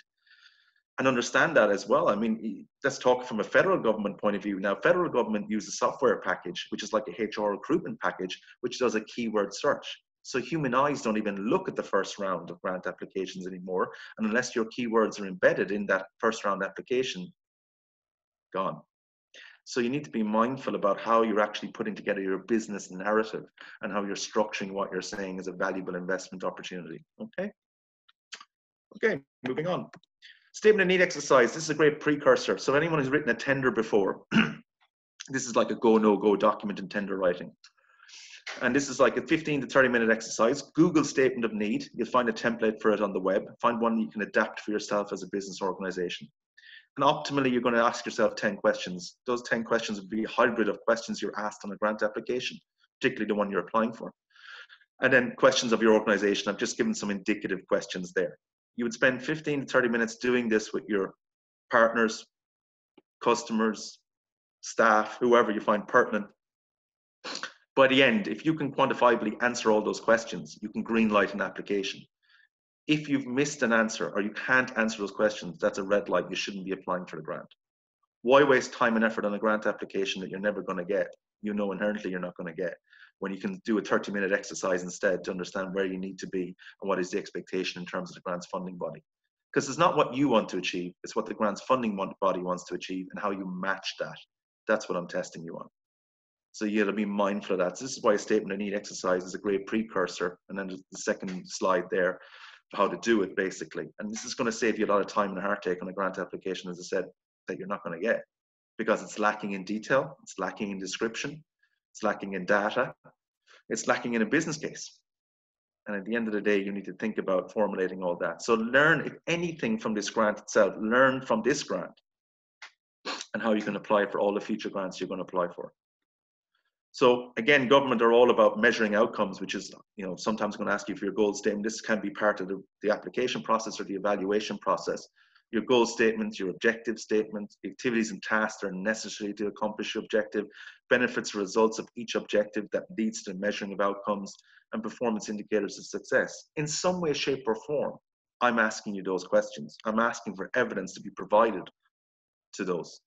and understand that as well. I mean, let's talk from a federal government point of view. Now, federal government uses software package, which is like a HR recruitment package, which does a keyword search. So human eyes don't even look at the first round of grant applications anymore. And unless your keywords are embedded in that first round application, gone. So you need to be mindful about how you're actually putting together your business narrative and how you're structuring what you're saying as a valuable investment opportunity. Okay. Okay, moving on. Statement of need exercise. This is a great precursor. So anyone who's written a tender before, this is like a go no go document in tender writing. And this is like a 15 to 30 minute exercise. Google statement of need. You'll find a template for it on the web. Find one you can adapt for yourself as a business organization. And optimally, you're going to ask yourself 10 questions. Those 10 questions would be a hybrid of questions you're asked on a grant application, particularly the one you're applying for. And then questions of your organization. I've just given some indicative questions there. You would spend 15 to 30 minutes doing this with your partners, customers, staff, whoever you find pertinent by the end, if you can quantifiably answer all those questions, you can green light an application. If you've missed an answer or you can't answer those questions, that's a red light. You shouldn't be applying for the grant. Why waste time and effort on a grant application that you're never going to get? You know inherently you're not going to get when you can do a 30 minute exercise instead to understand where you need to be and what is the expectation in terms of the grant's funding body. Because it's not what you want to achieve, it's what the grant's funding body wants to achieve and how you match that. That's what I'm testing you on. So you got to be mindful of that. So this is why a statement of need exercise is a great precursor. And then the second slide there, how to do it basically. And this is going to save you a lot of time and heartache on a grant application, as I said, that you're not going to get because it's lacking in detail, it's lacking in description, it's lacking in data, it's lacking in a business case. And at the end of the day, you need to think about formulating all that. So learn, if anything, from this grant itself, learn from this grant and how you can apply for all the future grants you're going to apply for. So again, government are all about measuring outcomes, which is, you know, sometimes going to ask you for your goal statement. This can be part of the, the application process or the evaluation process. Your goal statements, your objective statements, activities and tasks that are necessary to accomplish your objective, benefits results of each objective that leads to measuring of outcomes, and performance indicators of success. In some way, shape, or form, I'm asking you those questions. I'm asking for evidence to be provided to those.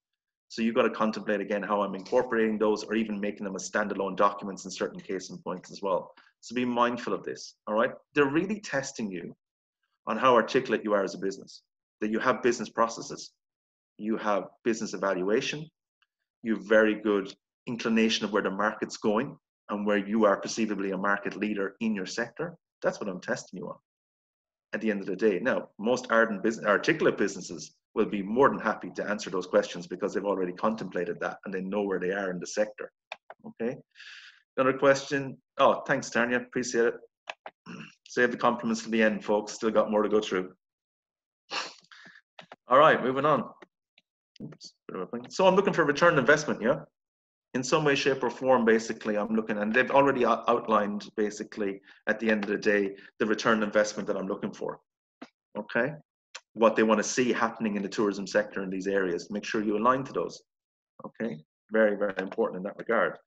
So you've got to contemplate again how I'm incorporating those or even making them as standalone documents in certain case and points as well. So be mindful of this. All right. They're really testing you on how articulate you are as a business, that you have business processes, you have business evaluation, you have very good inclination of where the market's going and where you are perceivably a market leader in your sector. That's what I'm testing you on at the end of the day. Now, most ardent business, articulate businesses will be more than happy to answer those questions because they've already contemplated that and they know where they are in the sector. Okay. Another question. Oh, thanks, Tanya. Appreciate it. Save the compliments for the end, folks. Still got more to go through. All right, moving on. Oops, so I'm looking for return investment, yeah? In some way, shape, or form, basically, I'm looking, and they've already outlined, basically, at the end of the day, the return investment that I'm looking for. Okay? what they want to see happening in the tourism sector in these areas. Make sure you align to those. Okay, very, very important in that regard.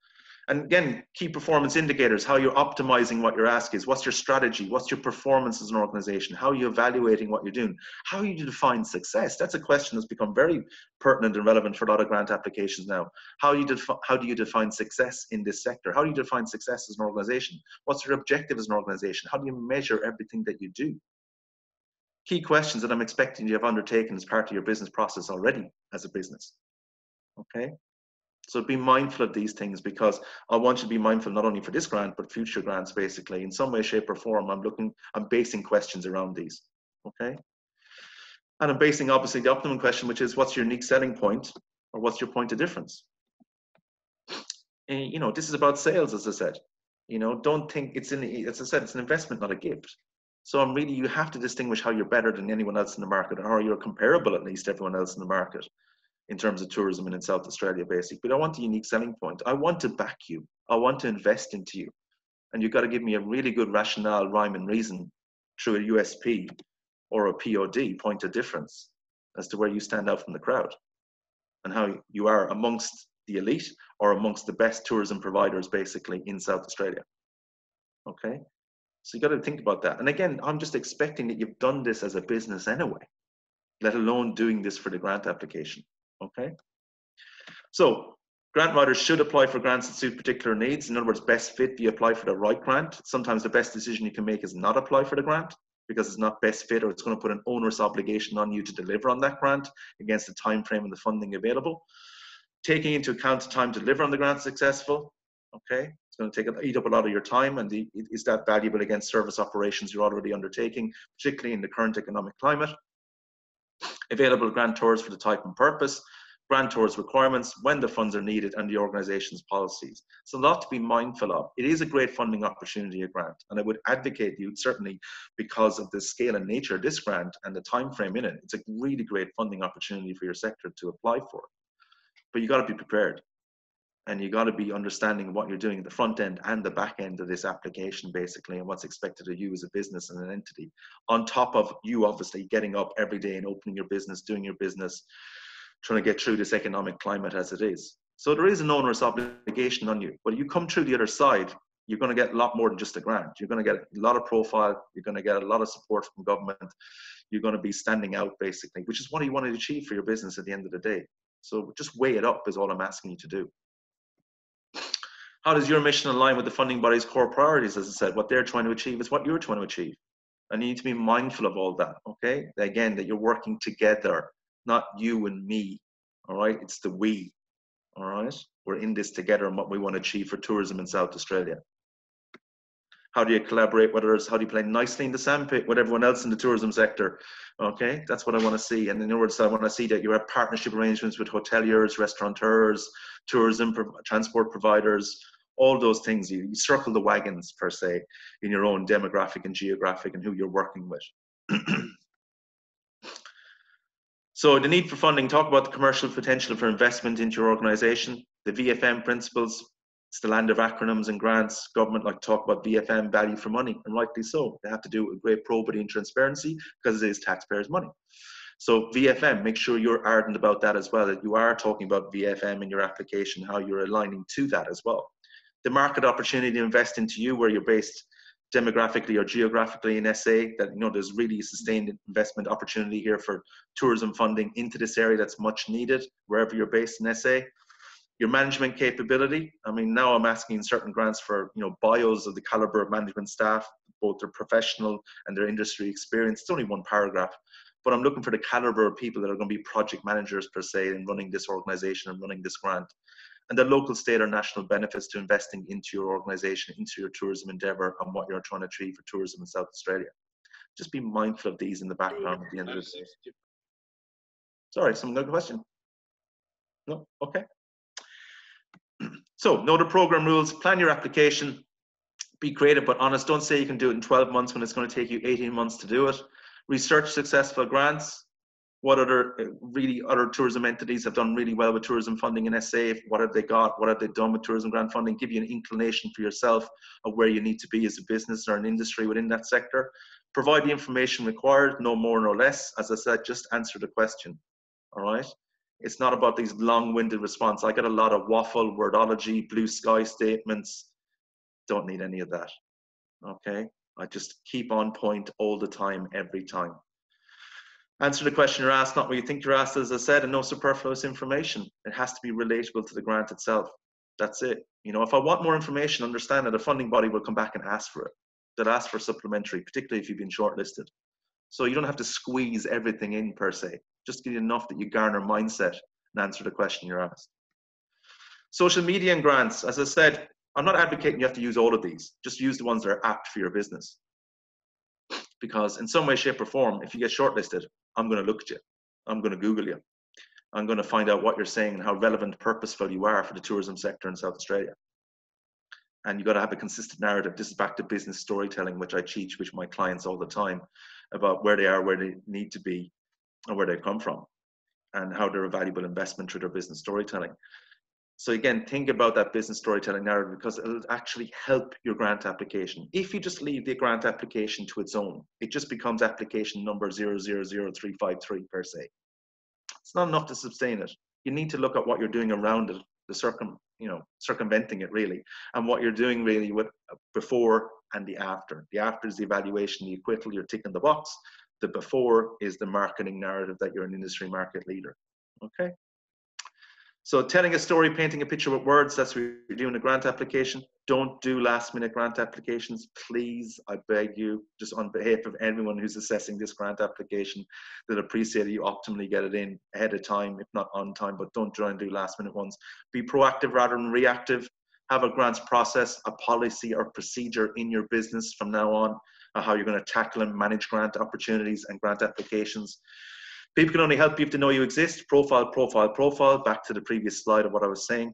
And again, key performance indicators, how you're optimizing what your ask is. What's your strategy? What's your performance as an organization? How are you evaluating what you're doing? How do you define success? That's a question that's become very pertinent and relevant for a lot of grant applications now. How, you defi- how do you define success in this sector? How do you define success as an organization? What's your objective as an organization? How do you measure everything that you do? key questions that I'm expecting you have undertaken as part of your business process already as a business. Okay. So be mindful of these things because I want you to be mindful not only for this grant, but future grants basically. In some way, shape, or form, I'm looking, I'm basing questions around these. Okay. And I'm basing obviously the optimum question, which is what's your unique selling point or what's your point of difference? And, you know, this is about sales, as I said. You know, don't think it's in, as I said, it's an investment, not a gift. So I'm really, you have to distinguish how you're better than anyone else in the market, or how you're comparable at least everyone else in the market in terms of tourism and in South Australia, basic. But I want a unique selling point. I want to back you. I want to invest into you. And you've got to give me a really good rationale, rhyme, and reason through a USP or a POD, point of difference, as to where you stand out from the crowd and how you are amongst the elite or amongst the best tourism providers basically in South Australia. Okay. So you've got to think about that. And again, I'm just expecting that you've done this as a business anyway, let alone doing this for the grant application. Okay. So grant writers should apply for grants that suit particular needs. In other words, best fit, you apply for the right grant. Sometimes the best decision you can make is not apply for the grant because it's not best fit or it's going to put an onerous obligation on you to deliver on that grant against the time frame and the funding available. Taking into account the time to deliver on the grant successful, okay? It's going to take eat up a lot of your time, and the, is that valuable against service operations you're already undertaking, particularly in the current economic climate? Available grantors for the type and purpose, grantors requirements, when the funds are needed, and the organisation's policies. So a lot to be mindful of. It is a great funding opportunity, a grant, and I would advocate you certainly because of the scale and nature of this grant and the time frame in it. It's a really great funding opportunity for your sector to apply for. But you've got to be prepared and you got to be understanding what you're doing at the front end and the back end of this application basically and what's expected of you as a business and an entity. On top of you obviously getting up every day and opening your business doing your business trying to get through this economic climate as it is. So there is an onerous obligation on you. But you come through the other side you're going to get a lot more than just a grant. You're going to get a lot of profile you're going to get a lot of support from government. You're going to be standing out basically which is what you want to achieve for your business at the end of the day. So just weigh it up is all i'm asking you to do how does your mission align with the funding body's core priorities? As I said, what they're trying to achieve is what you're trying to achieve. And you need to be mindful of all that, okay? Again, that you're working together, not you and me, all right? It's the we, all right? We're in this together and what we want to achieve for tourism in South Australia. How do you collaborate with others? How do you play nicely in the sandpit with everyone else in the tourism sector? Okay, that's what I want to see. And in other words, I want to see that you have partnership arrangements with hoteliers, restaurateurs, tourism, transport providers, all those things you, you circle the wagons per se in your own demographic and geographic and who you're working with. So the need for funding talk about the commercial potential for investment into your organization. The vfm principles it's the land of acronyms and grants. Government like talk about vfm value for money and rightly so. They have to do a great probity and transparency because it is taxpayers money. So VFM, make sure you're ardent about that as well, that you are talking about VFM in your application, how you're aligning to that as well the market opportunity to invest into you where you're based demographically or geographically in SA that you know there's really a sustained investment opportunity here for tourism funding into this area that's much needed wherever you're based in SA. Your management capability. I mean, now I'm asking certain grants for you know bios of the caliber of management staff, both their professional and their industry experience. It's only one paragraph, but I'm looking for the caliber of people that are going to be project managers per se in running this organization and running this grant and the local, state, or national benefits to investing into your organization, into your tourism endeavour, and what you're trying to achieve for tourism in South Australia. Just be mindful of these in the background at the end of this. Sorry, someone got a question? No? Okay. So, know the program rules, plan your application, be creative but honest. Don't say you can do it in 12 months when it's going to take you 18 months to do it. Research successful grants, what other uh, really other tourism entities have done really well with tourism funding in SA? What have they got? What have they done with tourism grant funding? Give you an inclination for yourself of where you need to be as a business or an industry within that sector. Provide the information required, no more no less. As I said, just answer the question. All right. It's not about these long-winded response. I get a lot of waffle, wordology, blue sky statements. Don't need any of that. Okay. I just keep on point all the time, every time answer the question you're asked, not what you think you're asked, as I said, and no superfluous information. It has to be relatable to the grant itself. That's it. You know, if I want more information, understand that a funding body will come back and ask for it. They'll ask for supplementary, particularly if you've been shortlisted. So you don't have to squeeze everything in per se. Just give you enough that you garner mindset and answer the question you're asked. Social media and grants, as I said, I'm not advocating you have to use all of these. Just use the ones that are apt for your business. Because in some way, shape, or form, if you get shortlisted, I'm going to look at you. I'm going to Google you. I'm going to find out what you're saying and how relevant, purposeful you are for the tourism sector in South Australia. And you've got to have a consistent narrative. This is back to business storytelling, which I teach with my clients all the time about where they are, where they need to be, and where they've come from, and how they're a valuable investment through their business storytelling. So again, think about that business storytelling narrative because it'll actually help your grant application. If you just leave the grant application to its own, it just becomes application number 000353 per se. It's not enough to sustain it. You need to look at what you're doing around it, the circum, you know, circumventing it really, and what you're doing really with before and the after. The after is the evaluation, the acquittal, you're ticking the box. The before is the marketing narrative that you're an industry market leader. Okay. So telling a story, painting a picture with words, that's what you're doing a grant application. Don't do last minute grant applications, please. I beg you, just on behalf of anyone who's assessing this grant application, that appreciate you optimally get it in ahead of time, if not on time, but don't try and do last minute ones. Be proactive rather than reactive. Have a grants process, a policy or procedure in your business from now on, how you're going to tackle and manage grant opportunities and grant applications. People can only help you if they know you exist. Profile, profile, profile. Back to the previous slide of what I was saying.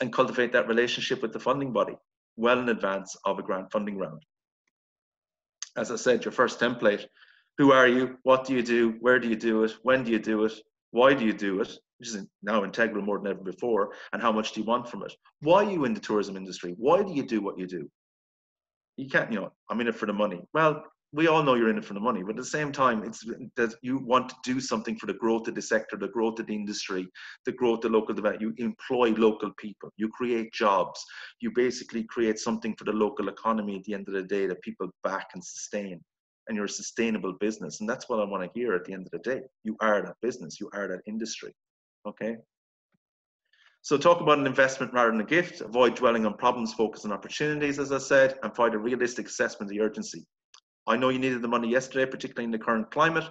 And cultivate that relationship with the funding body well in advance of a grant funding round. As I said, your first template who are you? What do you do? Where do you do it? When do you do it? Why do you do it? Which is now integral more than ever before. And how much do you want from it? Why are you in the tourism industry? Why do you do what you do? You can't, you know, I'm in it for the money. Well, we all know you're in it for the money, but at the same time, it's that you want to do something for the growth of the sector, the growth of the industry, the growth of local development. You employ local people, you create jobs, you basically create something for the local economy at the end of the day that people back and sustain. And you're a sustainable business. And that's what I want to hear at the end of the day. You are that business, you are that industry. Okay. So talk about an investment rather than a gift. Avoid dwelling on problems, focus on opportunities, as I said, and find a realistic assessment of the urgency. I know you needed the money yesterday, particularly in the current climate,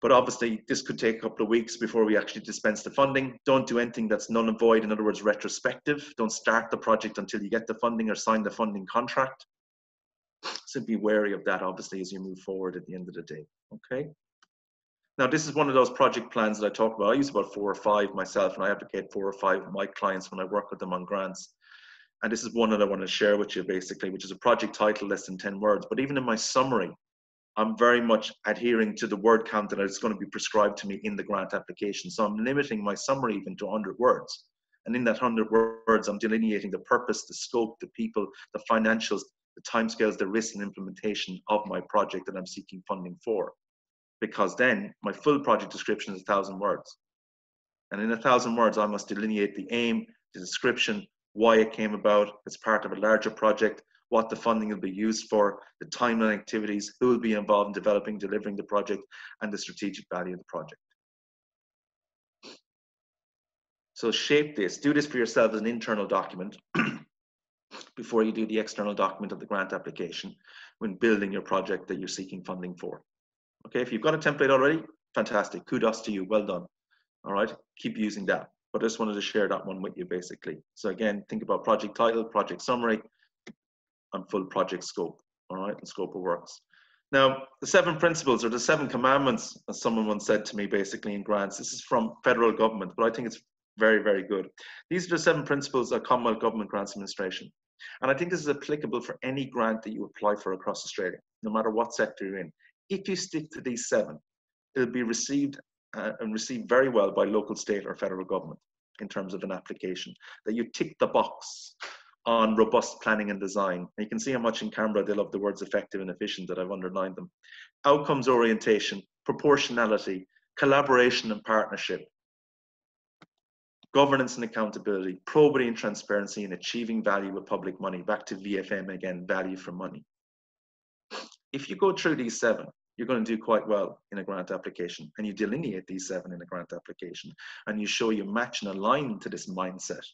but obviously this could take a couple of weeks before we actually dispense the funding. Don't do anything that's null and void, in other words, retrospective. Don't start the project until you get the funding or sign the funding contract. So be wary of that, obviously, as you move forward at the end of the day. Okay. Now, this is one of those project plans that I talk about. I use about four or five myself, and I advocate four or five of my clients when I work with them on grants and this is one that I want to share with you basically, which is a project title less than 10 words. But even in my summary, I'm very much adhering to the word count that is going to be prescribed to me in the grant application. So I'm limiting my summary even to 100 words. And in that 100 words, I'm delineating the purpose, the scope, the people, the financials, the timescales, the risk and implementation of my project that I'm seeking funding for. Because then my full project description is thousand words. And in a thousand words, I must delineate the aim, the description, why it came about as part of a larger project, what the funding will be used for, the timeline activities, who will be involved in developing, delivering the project, and the strategic value of the project. So shape this, do this for yourself as an internal document before you do the external document of the grant application when building your project that you're seeking funding for. Okay, if you've got a template already, fantastic. Kudos to you. Well done. All right, keep using that. But I just wanted to share that one with you basically. So again, think about project title, project summary, and full project scope. All right, and scope of works. Now, the seven principles or the seven commandments, as someone once said to me basically in grants, this is from federal government, but I think it's very, very good. These are the seven principles of Commonwealth Government Grants Administration. And I think this is applicable for any grant that you apply for across Australia, no matter what sector you're in. If you stick to these seven, it'll be received Uh, and received very well by local, state, or federal government in terms of an application. That you tick the box on robust planning and design. And you can see how much in Canberra they love the words effective and efficient that I've underlined them. Outcomes orientation, proportionality, collaboration and partnership, governance and accountability, probity and transparency, and achieving value with public money. Back to VFM again, value for money. If you go through these seven, you're going to do quite well in a grant application and you delineate these seven in a grant application and you show you match and align to this mindset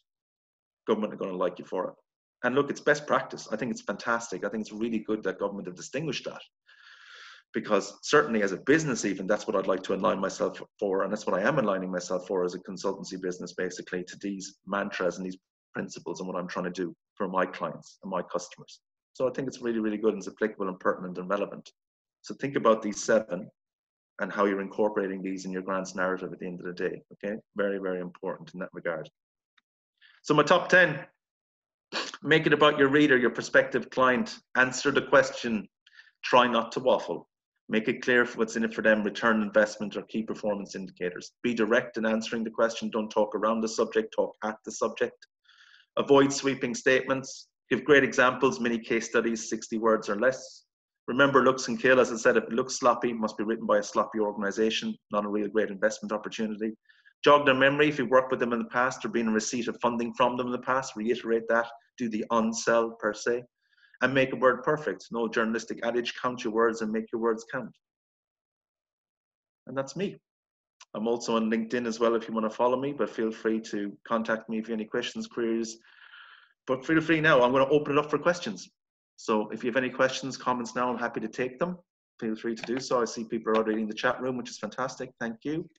government are going to like you for it. And look it's best practice. I think it's fantastic. I think it's really good that government have distinguished that because certainly as a business even that's what i'd like to align myself for and that's what i am aligning myself for as a consultancy business basically to these mantras and these principles and what i'm trying to do for my clients and my customers. So i think it's really really good and it's applicable and pertinent and relevant so think about these seven and how you're incorporating these in your grants narrative at the end of the day. Okay, very, very important in that regard. So my top 10, make it about your reader, your prospective client. Answer the question, try not to waffle. Make it clear what's in it for them, return investment or key performance indicators. Be direct in answering the question. Don't talk around the subject, talk at the subject. Avoid sweeping statements. Give great examples, many case studies, 60 words or less. Remember, looks and kill. As I said, if it looks sloppy, must be written by a sloppy organization, not a real great investment opportunity. Jog their memory if you've worked with them in the past or been in receipt of funding from them in the past. Reiterate that. Do the on-sell per se. And make a word perfect. No journalistic adage, count your words and make your words count. And that's me. I'm also on LinkedIn as well if you want to follow me, but feel free to contact me if you have any questions, queries. But feel free now. I'm going to open it up for questions. So if you have any questions, comments now, I'm happy to take them. Feel free to do so. I see people are already in the chat room, which is fantastic. Thank you.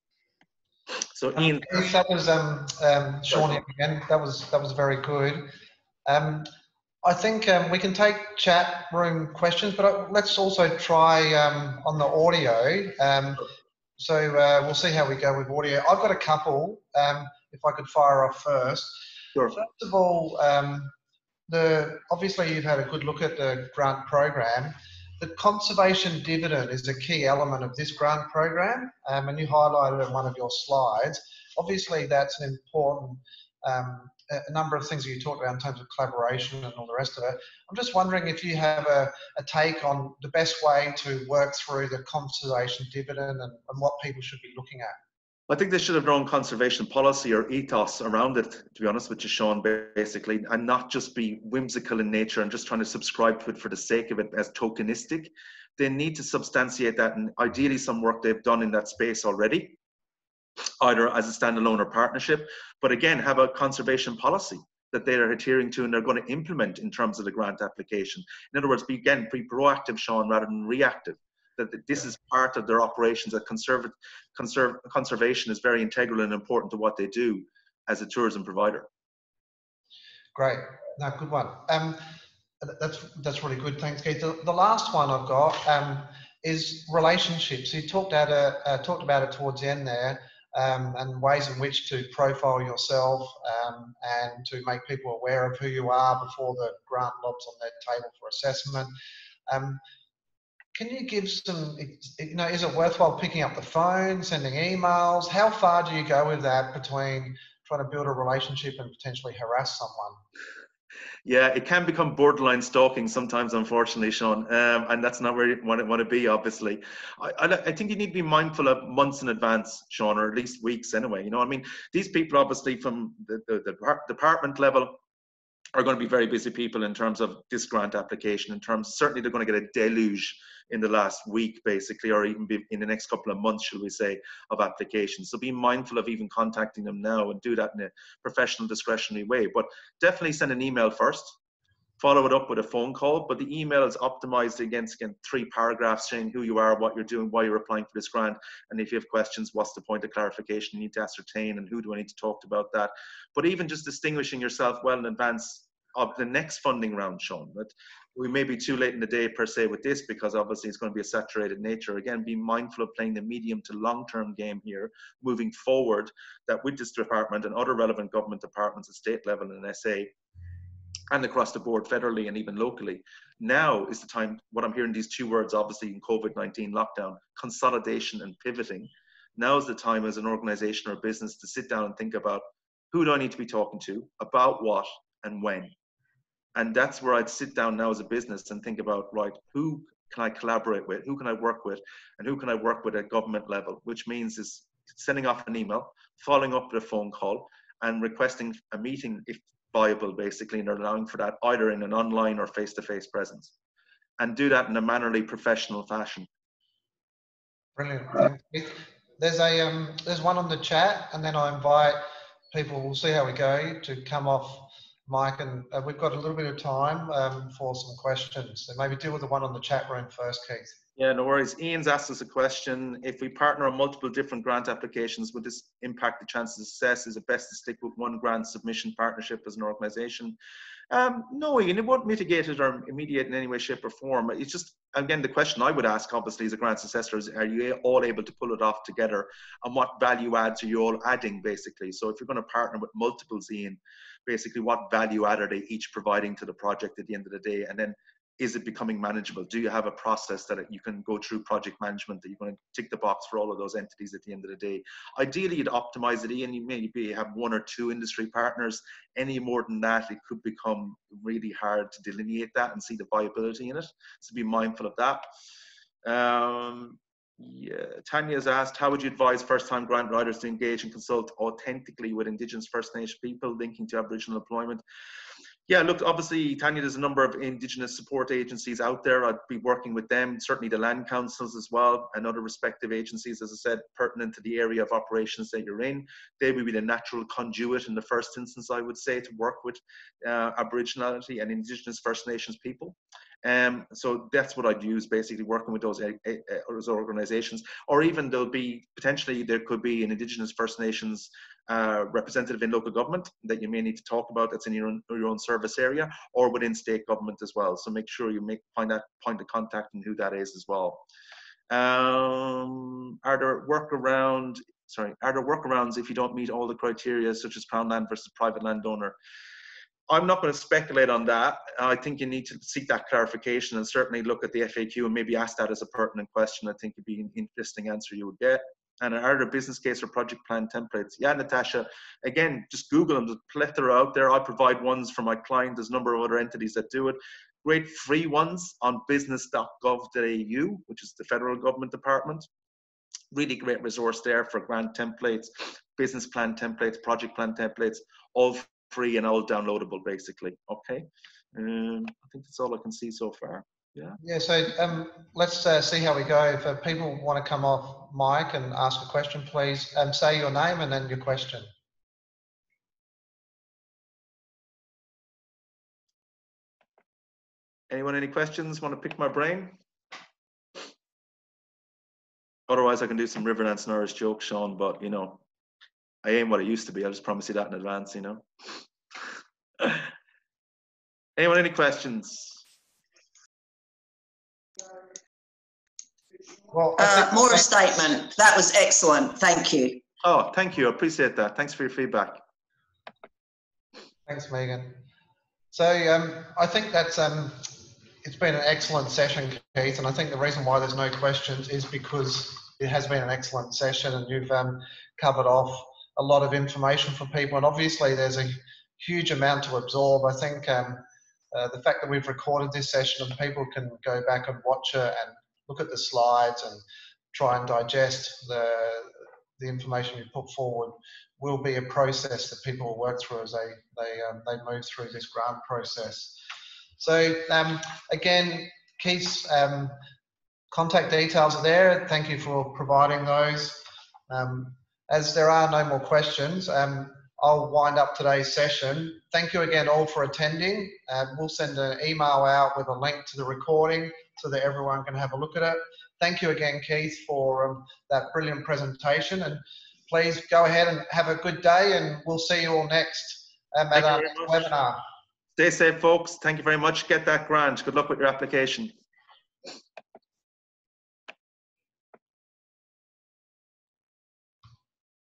So Ian, that was um, um, Sean again. That was that was very good. Um, I think um, we can take chat room questions, but uh, let's also try um, on the audio. Um, so uh, we'll see how we go with audio. I've got a couple. Um, if I could fire off first. Sure. First of all, um, the obviously you've had a good look at the grant program. The conservation dividend is a key element of this grant program, um, and you highlighted in one of your slides. Obviously, that's an important um, a number of things that you talked about in terms of collaboration and all the rest of it. I'm just wondering if you have a, a take on the best way to work through the conservation dividend and, and what people should be looking at. I think they should have their conservation policy or ethos around it, to be honest with you, Sean, basically, and not just be whimsical in nature and just trying to subscribe to it for the sake of it as tokenistic. They need to substantiate that and ideally some work they've done in that space already, either as a standalone or partnership, but again, have a conservation policy that they are adhering to and they're going to implement in terms of the grant application. In other words, be again, be proactive, Sean, rather than reactive that this is part of their operations. That conservation is very integral and important to what they do as a tourism provider. Great, no, good one. Um, that's that's really good. Thanks, Keith. The, the last one I've got um, is relationships. You talked about it, uh, talked about it towards the end there, um, and ways in which to profile yourself um, and to make people aware of who you are before the grant lobs on their table for assessment. Can you give some, you know, is it worthwhile picking up the phone, sending emails? How far do you go with that between trying to build a relationship and potentially harass someone? Yeah, it can become borderline stalking sometimes, unfortunately, Sean, um, and that's not where you want to, want to be. Obviously, I, I, I, think you need to be mindful of months in advance, Sean, or at least weeks anyway. You know, I mean, these people obviously from the, the, the department level are going to be very busy people in terms of this grant application. In terms, certainly they're going to get a deluge in the last week, basically, or even in the next couple of months, shall we say, of applications. So be mindful of even contacting them now and do that in a professional, discretionary way. But definitely send an email first follow it up with a phone call. But the email is optimized against again, three paragraphs saying who you are, what you're doing, why you're applying for this grant, and if you have questions, what's the point of clarification you need to ascertain, and who do I need to talk to about that. But even just distinguishing yourself well in advance of the next funding round, Sean. That we may be too late in the day per se with this because obviously it's going to be a saturated nature. Again, be mindful of playing the medium to long-term game here, moving forward. That with this department and other relevant government departments at state level and SA, and across the board federally and even locally. Now is the time, what I'm hearing these two words, obviously in COVID-19 lockdown, consolidation and pivoting. Now is the time as an organization or business to sit down and think about who do I need to be talking to, about what, and when. And that's where I'd sit down now as a business and think about, right, who can I collaborate with? Who can I work with? And who can I work with at government level? Which means is sending off an email, following up with a phone call, and requesting a meeting if viable basically and are allowing for that either in an online or face-to-face presence and do that in a mannerly professional fashion. Brilliant. There's a um, there's one on the chat and then i invite people we'll see how we go to come off mic and uh, we've got a little bit of time um, for some questions. So maybe deal with the one on the chat room first keith yeah, no worries. Ian's asked us a question. If we partner on multiple different grant applications, would this impact the chances of success? Is it best to stick with one grant submission partnership as an organization? Um, no, Ian, it won't mitigate it or mediate in any way, shape, or form. It's just, again, the question I would ask, obviously, as a grant assessor is are you all able to pull it off together? And what value adds are you all adding, basically? So if you're going to partner with multiples, Ian, basically, what value add are they each providing to the project at the end of the day? And then is it becoming manageable? Do you have a process that you can go through project management that you're going to tick the box for all of those entities at the end of the day? Ideally, you'd optimize it and you maybe have one or two industry partners. Any more than that, it could become really hard to delineate that and see the viability in it. So be mindful of that. Um, yeah, asked, how would you advise first-time grant writers to engage and consult authentically with Indigenous First Nation people linking to Aboriginal employment? Yeah, look, obviously, Tanya, there's a number of Indigenous support agencies out there. I'd be working with them, certainly the land councils as well, and other respective agencies, as I said, pertinent to the area of operations that you're in. They would be the natural conduit in the first instance, I would say, to work with uh, Aboriginality and Indigenous First Nations people. Um, so that's what I'd use basically working with those, uh, uh, those organizations, or even there'll be potentially there could be an Indigenous First Nations uh, representative in local government that you may need to talk about that's in your own, your own service area or within state government as well. So make sure you make find that point of contact and who that is as well. Um, are there workaround? Sorry, are there workarounds if you don't meet all the criteria, such as crown land versus private landowner? I'm not going to speculate on that. I think you need to seek that clarification and certainly look at the FAQ and maybe ask that as a pertinent question. I think it'd be an interesting answer you would get. And are there business case or project plan templates? Yeah, Natasha. Again, just Google them. There's plethora out there. I provide ones for my client. There's a number of other entities that do it. Great free ones on business.gov.au, which is the federal government department. Really great resource there for grant templates, business plan templates, project plan templates, all free and all downloadable basically. Okay. Um, I think that's all I can see so far. Yeah. Yeah. So um, let's uh, see how we go. If uh, people want to come off mic and ask a question, please um, say your name and then your question. Anyone any questions? Want to pick my brain? Otherwise, I can do some Riverdance Norris jokes, Sean. But you know, I ain't what it used to be. I'll just promise you that in advance. You know. Anyone any questions? Well, uh, more a statement. That was excellent. Thank you. Oh, thank you. I appreciate that. Thanks for your feedback. Thanks, Megan. So um, I think that's um, it's been an excellent session, Keith, and I think the reason why there's no questions is because it has been an excellent session, and you've um, covered off a lot of information for people. And obviously, there's a huge amount to absorb. I think um, uh, the fact that we've recorded this session and people can go back and watch it and look at the slides and try and digest the, the information you put forward will be a process that people will work through as they they um, they move through this grant process. So um, again, Keith's um, contact details are there. Thank you for providing those. Um, as there are no more questions, um, I'll wind up today's session. Thank you again all for attending. Uh, we'll send an email out with a link to the recording so that everyone can have a look at it. Thank you again, Keith, for um, that brilliant presentation. And please go ahead and have a good day, and we'll see you all next um, at our next webinar. Stay safe, folks. Thank you very much. Get that grant. Good luck with your application.